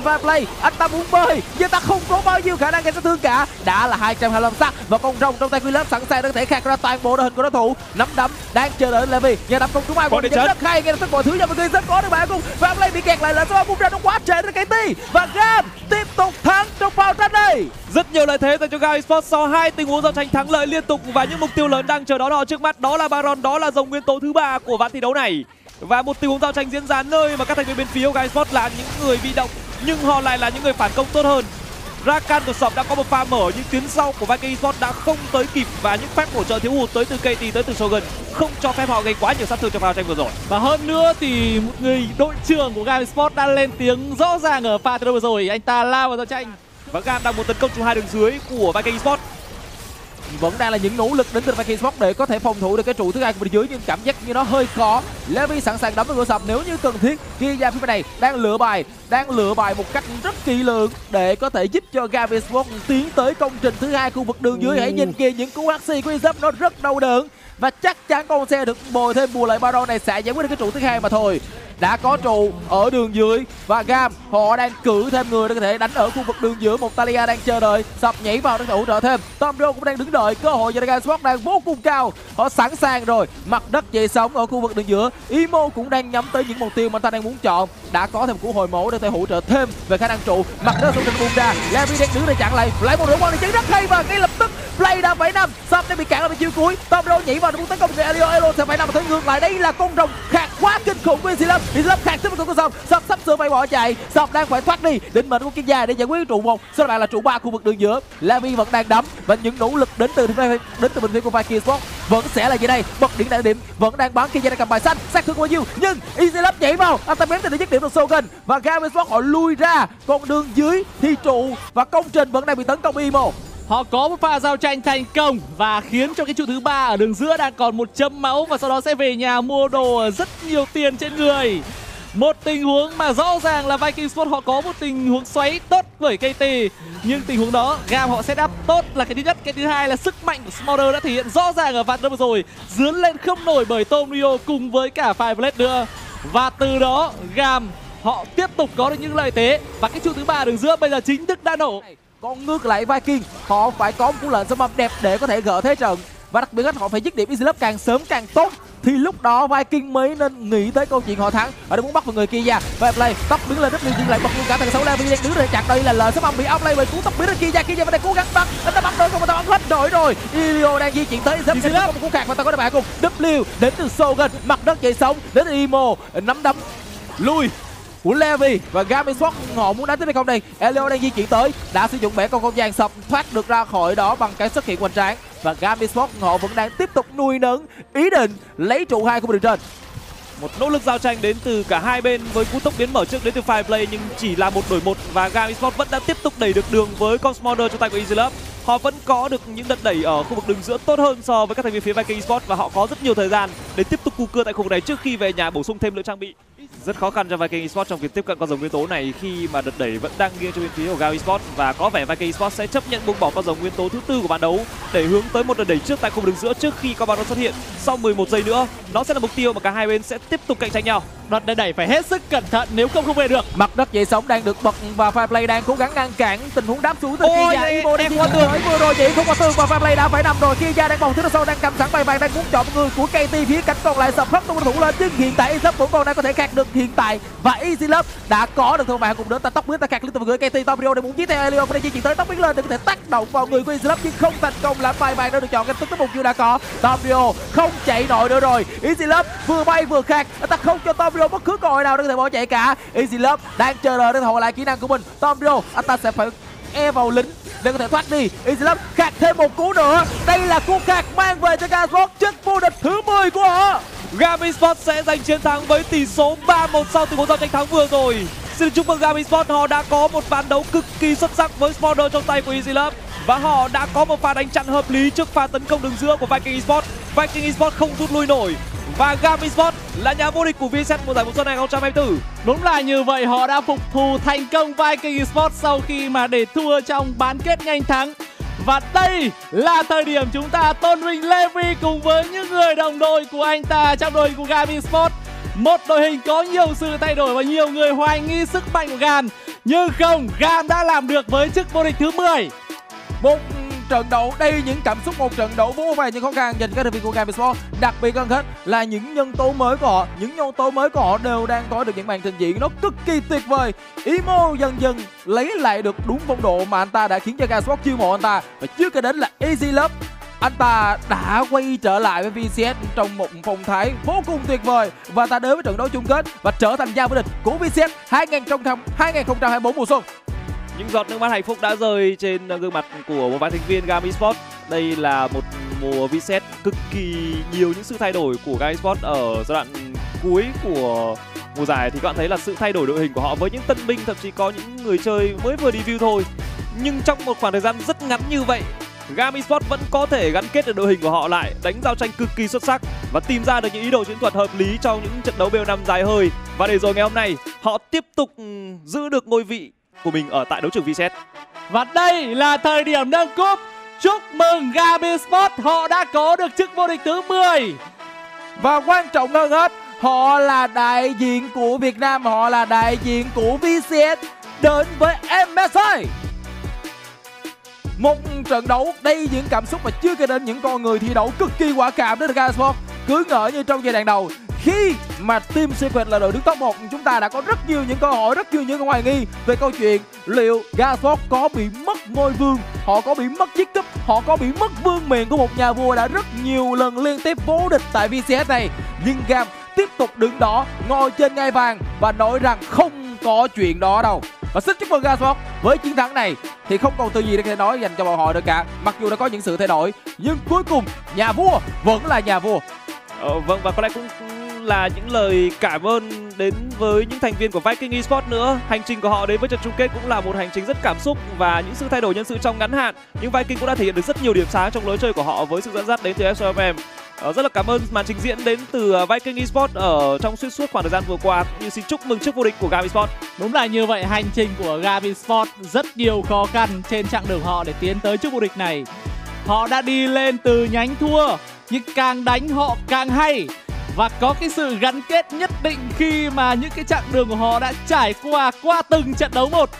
Vaplay anh ta muốn bơi, nhưng ta không có bao nhiêu khả năng gây sát thương cả. Đã là 225 sắc và con rồng trong tay Quy lớp sẵn sàng để thể khạc ra toàn bộ đội hình của đối thủ. Nắm đấm đang chờ đợi Levi nhà đập công chúng ai một chết. rất hay ngay lập tức mọi thứ cho mọi người rất có được bạn cùng và Play bị kẹt lại là do bung ra nó quá trễ đến cái ti và Gam tiếp tục thắng trong vào trận này Rất nhiều lợi thế dành cho Gal Esports sau hai tình huống giao tranh thắng lợi liên tục và những mục tiêu lớn đang chờ đón họ trước mắt đó là Baron, đó là dòng nguyên tố thứ ba của ván thi đấu này. Và một tình huống giao tranh diễn ra nơi mà các thành viên bên phía Gal Esports là những người bị động nhưng họ lại là những người phản công tốt hơn. Rakan của Sọp đã có một pha mở nhưng tuyến sau của Viking Esports đã không tới kịp và những phép hỗ trợ thiếu hụt tới từ KT tới từ Shogun không cho phép họ gây quá nhiều sát thương trong pha tranh vừa rồi. Và hơn nữa thì một người đội trưởng của Game Sport đã lên tiếng rõ ràng ở pha thi đấu vừa rồi Anh ta lao vào giao tranh Và Gam đang muốn tấn công trụ hai đường dưới của Viking Esports. Vẫn đang là những nỗ lực đến từ Viking Sport để có thể phòng thủ được cái trụ thứ hai của bên dưới nhưng cảm giác như nó hơi khó. Levi sẵn sàng đấm với cửa sập nếu như cần thiết. Kia ra phía bên này đang lựa bài đang lựa bài một cách rất kỹ lưỡng để có thể giúp cho Gavi Sport tiến tới công trình thứ hai khu vực đường dưới. Hãy nhìn kìa những cú HC của Izup nó rất đau đớn và chắc chắn con xe được bồi thêm bù lại Baron này sẽ giải quyết được cái trụ thứ hai mà thôi. Đã có trụ ở đường dưới và Gam, họ đang cử thêm người để có thể đánh ở khu vực đường giữa. Một Talia đang chờ đợi, sập nhảy vào để hỗ trợ thêm. Tom Rô cũng đang đứng đợi, cơ hội cho Dragon Sport đang vô cùng cao. Họ sẵn sàng rồi, mặt đất dậy sóng ở khu vực đường giữa. Imo cũng đang nhắm tới những mục tiêu mà anh ta đang muốn chọn. Đã có thêm cú hồi máu để có thể hỗ trợ thêm về khả năng trụ. Mặt đất xung quanh bung ra Levi đang đứng để chặn lại. Lại một đội quân để chấn rất hay và ngay lập tức Play đã phải năm sắp đã bị cản ở bên chiêu cuối. Tom Rô nhảy vào để muốn tấn công về Elio Elio sẽ phải năm thấy ngược lại. Đây là con rồng khạc quá kinh khủng của Islam. Islam khạc tiếp vào của sập sắp sửa phải bỏ chạy. Sắp đang phải thoát đi định mệnh của kiên gia để giải quyết trụ một sau đó là trụ ba khu vực đường giữa. Levi vẫn đang đấm và những nỗ lực đến từ đến từ bên phía của Viking Sport vẫn sẽ là gì đây? Bật điểm đại điểm, vẫn đang bắn. Khi gia đang cầm bài xanh, sát thương bao nhiêu nhưng Islam nhảy vào. Anh ta bém từ dứt điểm được Sogan và Gavin Sport họ lui ra. Con đường dưới thì trụ và công trình vẫn đang bị tấn công Imo. Họ có một pha giao tranh thành công và khiến cho cái trụ thứ ba ở đường giữa đang còn một chấm máu và sau đó sẽ về nhà mua đồ rất nhiều tiền trên người. Một tình huống mà rõ ràng là Viking Sport họ có một tình huống xoáy tốt với KT Nhưng tình huống đó, Gam họ set up tốt là cái thứ nhất. Cái thứ hai là sức mạnh của Smolder đã thể hiện rõ ràng ở ván đấu rồi, Dướn lên không nổi bởi Tom Rio cùng với cả Fireblade nữa. Và từ đó, Gam họ tiếp tục có được những lợi thế Và cái trụ thứ ba đường giữa bây giờ chính thức đã nổ còn ngược lại Viking họ phải có một cú lệnh xâm âm đẹp để có thể gỡ thế trận. Và đặc biệt là họ phải dứt điểm Islop càng sớm càng tốt. Thì lúc đó Viking mới nên nghĩ tới câu chuyện họ thắng. Họ đang muốn bắt vào người kia ra và play tóc biến lên W nhưng lại bật luôn cả thằng xấu Levi đang đứng để chặn đây là lời xâm âm bị outplay bởi cú tóc biến lên kia ra kia ra vẫn đang cố gắng bắt anh ta bắt đôi không mà ta bắn hết đội rồi. Ilio đang di chuyển tới Islop sẽ có một cú khạc và ta có đáp bạn cùng. W đến từ Sogan mặt đất dậy sóng. Đến từ Imo nắm đấm. Lui của Levi và Gami họ muốn đánh tiếp hay không đây? Elio đang di chuyển tới, đã sử dụng bẻ con không gian sập, thoát được ra khỏi đó bằng cái xuất hiện hoành tráng. Và Gami họ vẫn đang tiếp tục nuôi nấng, ý định lấy trụ hai của đường trên. Một nỗ lực giao tranh đến từ cả hai bên với cú tốc biến mở trước đến từ Fireplay, nhưng chỉ là một đổi một và Gam Esports vẫn đã tiếp tục đẩy được đường với con Smolder trong tay của Easy Họ vẫn có được những đợt đẩy ở khu vực đường giữa tốt hơn so với các thành viên phía Viking Esports và họ có rất nhiều thời gian để tiếp tục cù cưa tại khu vực này trước khi về nhà bổ sung thêm lượng trang bị. Rất khó khăn cho Viking Esports trong việc tiếp cận con rồng nguyên tố này khi mà đợt đẩy vẫn đang nghiêng cho bên phía của Gam Esports và có vẻ Viking Esports sẽ chấp nhận buông bỏ con rồng nguyên tố thứ tư của ván đấu để hướng tới một đợt đẩy trước tại khu vực đường giữa trước khi con Baron xuất hiện. Sau 11 giây nữa, nó sẽ là mục tiêu mà cả hai bên sẽ tiếp tục cạnh tranh nhau. Đợt này đẩy phải hết sức cẩn thận nếu không không về được mặt đất dậy sóng đang được bật và Fireplay đang cố gắng ngăn cản tình huống đáp xuống từ Ôi, kia Imo đang qua tường. vừa rồi chỉ không qua tường và Fireplay đã phải nằm rồi kia đang bầu thứ sau đang cầm sẵn bài vàng đang muốn chọn người của KT phía cánh còn lại sập hất tung thủ lên nhưng hiện tại Isop vẫn còn đang có thể khạc được hiện tại. Và Easy Love đã có được thương vàng cùng đến ta tóc biến ta khạc liên tục với KT Tomrio để muốn giết theo Elio đang di chuyển tới tóc biến lên để có thể tác động vào người của Easy Love, nhưng không thành công làm bài bay đã được chọn. Cái tức tới một chưa đã có. Tomrio không chạy nổi nữa rồi. Easy Love vừa bay vừa khạc. Ta không cho Tomrio bất cứ cơ hội nào để có thể bỏ chạy cả. Easy Love đang chờ đợi để hồi lại kỹ năng của mình. Tomrio anh ta sẽ phải e vào lính để có thể thoát đi. Easy Love khạc thêm một cú nữa. Đây là cú khạc mang về cho Gazrock chức vô địch thứ 10 của họ. Gam Sport sẽ giành chiến thắng với tỷ số 3-1 sau từ huống giao tranh thắng vừa rồi. Xin chúc mừng Gam Sport, họ đã có một ván đấu cực kỳ xuất sắc với spawner trong tay của Easy Love và họ đã có một pha đánh chặn hợp lý trước pha tấn công đường giữa của Viking Esports. Viking Esports không rút lui nổi và Gam Esports là nhà vô địch của VSET mùa giải mùa xuân 2024. Đúng là như vậy họ đã phục thù thành công Viking Esports sau khi mà để thua trong bán kết nhanh thắng và đây là thời điểm chúng ta tôn vinh Levi cùng với những người đồng đội của anh ta trong đội của Gabi Sport. Một đội hình có nhiều sự thay đổi và nhiều người hoài nghi sức mạnh của Gan. Nhưng không, Gan đã làm được với chức vô địch thứ 10. một trận đấu. Đây những cảm xúc một trận đấu vô vàn những khó khăn dành cho các thành viên của Game Sport, đặc biệt hơn hết là những nhân tố mới của họ. Những nhân tố mới của họ đều đang có được những màn trình diễn nó cực kỳ tuyệt vời. Imo dần dần lấy lại được đúng phong độ mà anh ta đã khiến cho Game Sport chiêu mộ anh ta. Và chưa kể đến là Easy Love, anh ta đã quay trở lại với VCS trong một phong thái vô cùng tuyệt vời. Và ta đến với trận đấu chung kết và trở thành gia vô địch của VCS 2024 mùa xuân. Những giọt nước mắt hạnh phúc đã rơi trên gương mặt của một vài thành viên Gam Esports. Đây là một mùa reset cực kỳ nhiều những sự thay đổi của Gam Esports ở giai đoạn cuối của mùa giải thì các bạn thấy là sự thay đổi đội hình của họ với những tân binh thậm chí có những người chơi mới vừa debut thôi. Nhưng trong một khoảng thời gian rất ngắn như vậy Gam Esports vẫn có thể gắn kết được đội hình của họ lại, đánh giao tranh cực kỳ xuất sắc và tìm ra được những ý đồ chiến thuật hợp lý trong những trận đấu BO5 dài hơi. Và để rồi ngày hôm nay, họ tiếp tục giữ được ngôi vị của mình ở tại đấu trường VCS. Và đây là thời điểm nâng cúp. Chúc mừng Gabi Sport, họ đã có được chức vô địch thứ 10. Và quan trọng hơn hết, họ là đại diện của Việt Nam, họ là đại diện của VCS đến với MSI. Một trận đấu đầy những cảm xúc và chưa kể đến những con người thi đấu cực kỳ quả cảm đến từ Sport. Cứ ngỡ như trong giai đoạn đầu khi mà Team Secret là đội đứng top 1 chúng ta đã có rất nhiều những câu hỏi rất nhiều những hoài nghi về câu chuyện liệu Gasford có bị mất ngôi vương họ có bị mất chiếc cúp họ có bị mất vương miện của một nhà vua đã rất nhiều lần liên tiếp vô địch tại VCS này. Nhưng Gam tiếp tục đứng đó ngồi trên ngai vàng và nói rằng không có chuyện đó đâu. Và xin chúc mừng Gasford với chiến thắng này. Thì không còn từ gì để có thể nói dành cho bọn họ được cả. Mặc dù đã có những sự thay đổi nhưng cuối cùng nhà vua vẫn là nhà vua. Ờ, vâng và có lẽ cũng là những lời cảm ơn đến với những thành viên của Viking Esports nữa. Hành trình của họ đến với trận chung kết cũng là một hành trình rất cảm xúc và những sự thay đổi nhân sự trong ngắn hạn. Nhưng Viking cũng đã thể hiện được rất nhiều điểm sáng trong lối chơi của họ với sự dẫn dắt đến từ SOFM. Ờ, rất là cảm ơn màn trình diễn đến từ ờ, Viking Esports ở trong suốt suốt khoảng thời gian vừa qua cũng như xin chúc mừng chức vô địch của Gam Esports. Đúng là như vậy, hành trình của Gam Esports rất nhiều khó khăn trên chặng đường họ để tiến tới chức vô địch này. Họ đã đi lên từ nhánh thua nhưng càng đánh họ càng hay và có cái sự gắn kết nhất định khi mà những cái chặng đường của họ đã trải qua qua từng trận đấu một.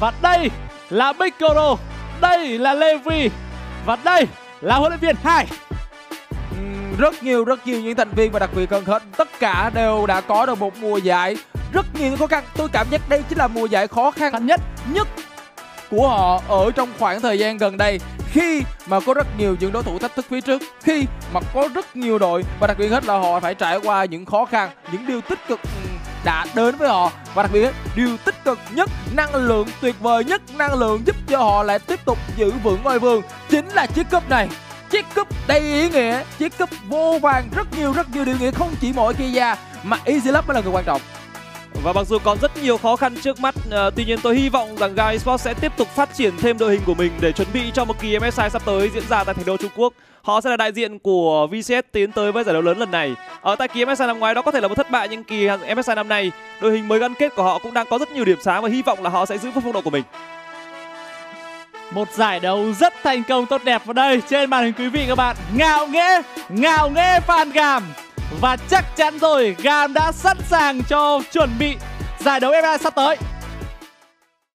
Và đây là Mikoro, đây là Levi và đây là huấn luyện viên hai rất nhiều rất nhiều những thành viên và đặc biệt hơn hết tất cả đều đã có được một mùa giải rất nhiều khó khăn tôi cảm giác đây chính là mùa giải khó khăn nhất nhất của họ ở trong khoảng thời gian gần đây. Khi mà có rất nhiều những đối thủ thách thức phía trước, khi mà có rất nhiều đội và đặc biệt hết là họ phải trải qua những khó khăn, những điều tích cực ừ, đã đến với họ. Và đặc biệt điều tích cực nhất, năng lượng tuyệt vời nhất, năng lượng giúp cho họ lại tiếp tục giữ vững ngôi vương chính là chiếc cúp này. Chiếc cúp đầy ý nghĩa, chiếc cúp vô vàng rất nhiều rất nhiều điều nghĩa không chỉ mỗi Kia mà Easy Love mới là người quan trọng và mặc dù còn rất nhiều khó khăn trước mắt, uh, tuy nhiên tôi hy vọng rằng Gai Sports sẽ tiếp tục phát triển thêm đội hình của mình để chuẩn bị cho một kỳ MSI sắp tới diễn ra tại thành đô Trung Quốc. Họ sẽ là đại diện của VCS tiến tới với giải đấu lớn lần này. Ở tại kỳ MSI năm ngoái đó có thể là một thất bại nhưng kỳ MSI năm nay, đội hình mới gắn kết của họ cũng đang có rất nhiều điểm sáng và hy vọng là họ sẽ giữ vững phong độ của mình. Một giải đấu rất thành công tốt đẹp vào đây trên màn hình quý vị các bạn. Ngạo nghễ, ngạo nghễ fan gàm. Và chắc chắn rồi, Gam đã sẵn sàng cho chuẩn bị giải đấu FA sắp tới.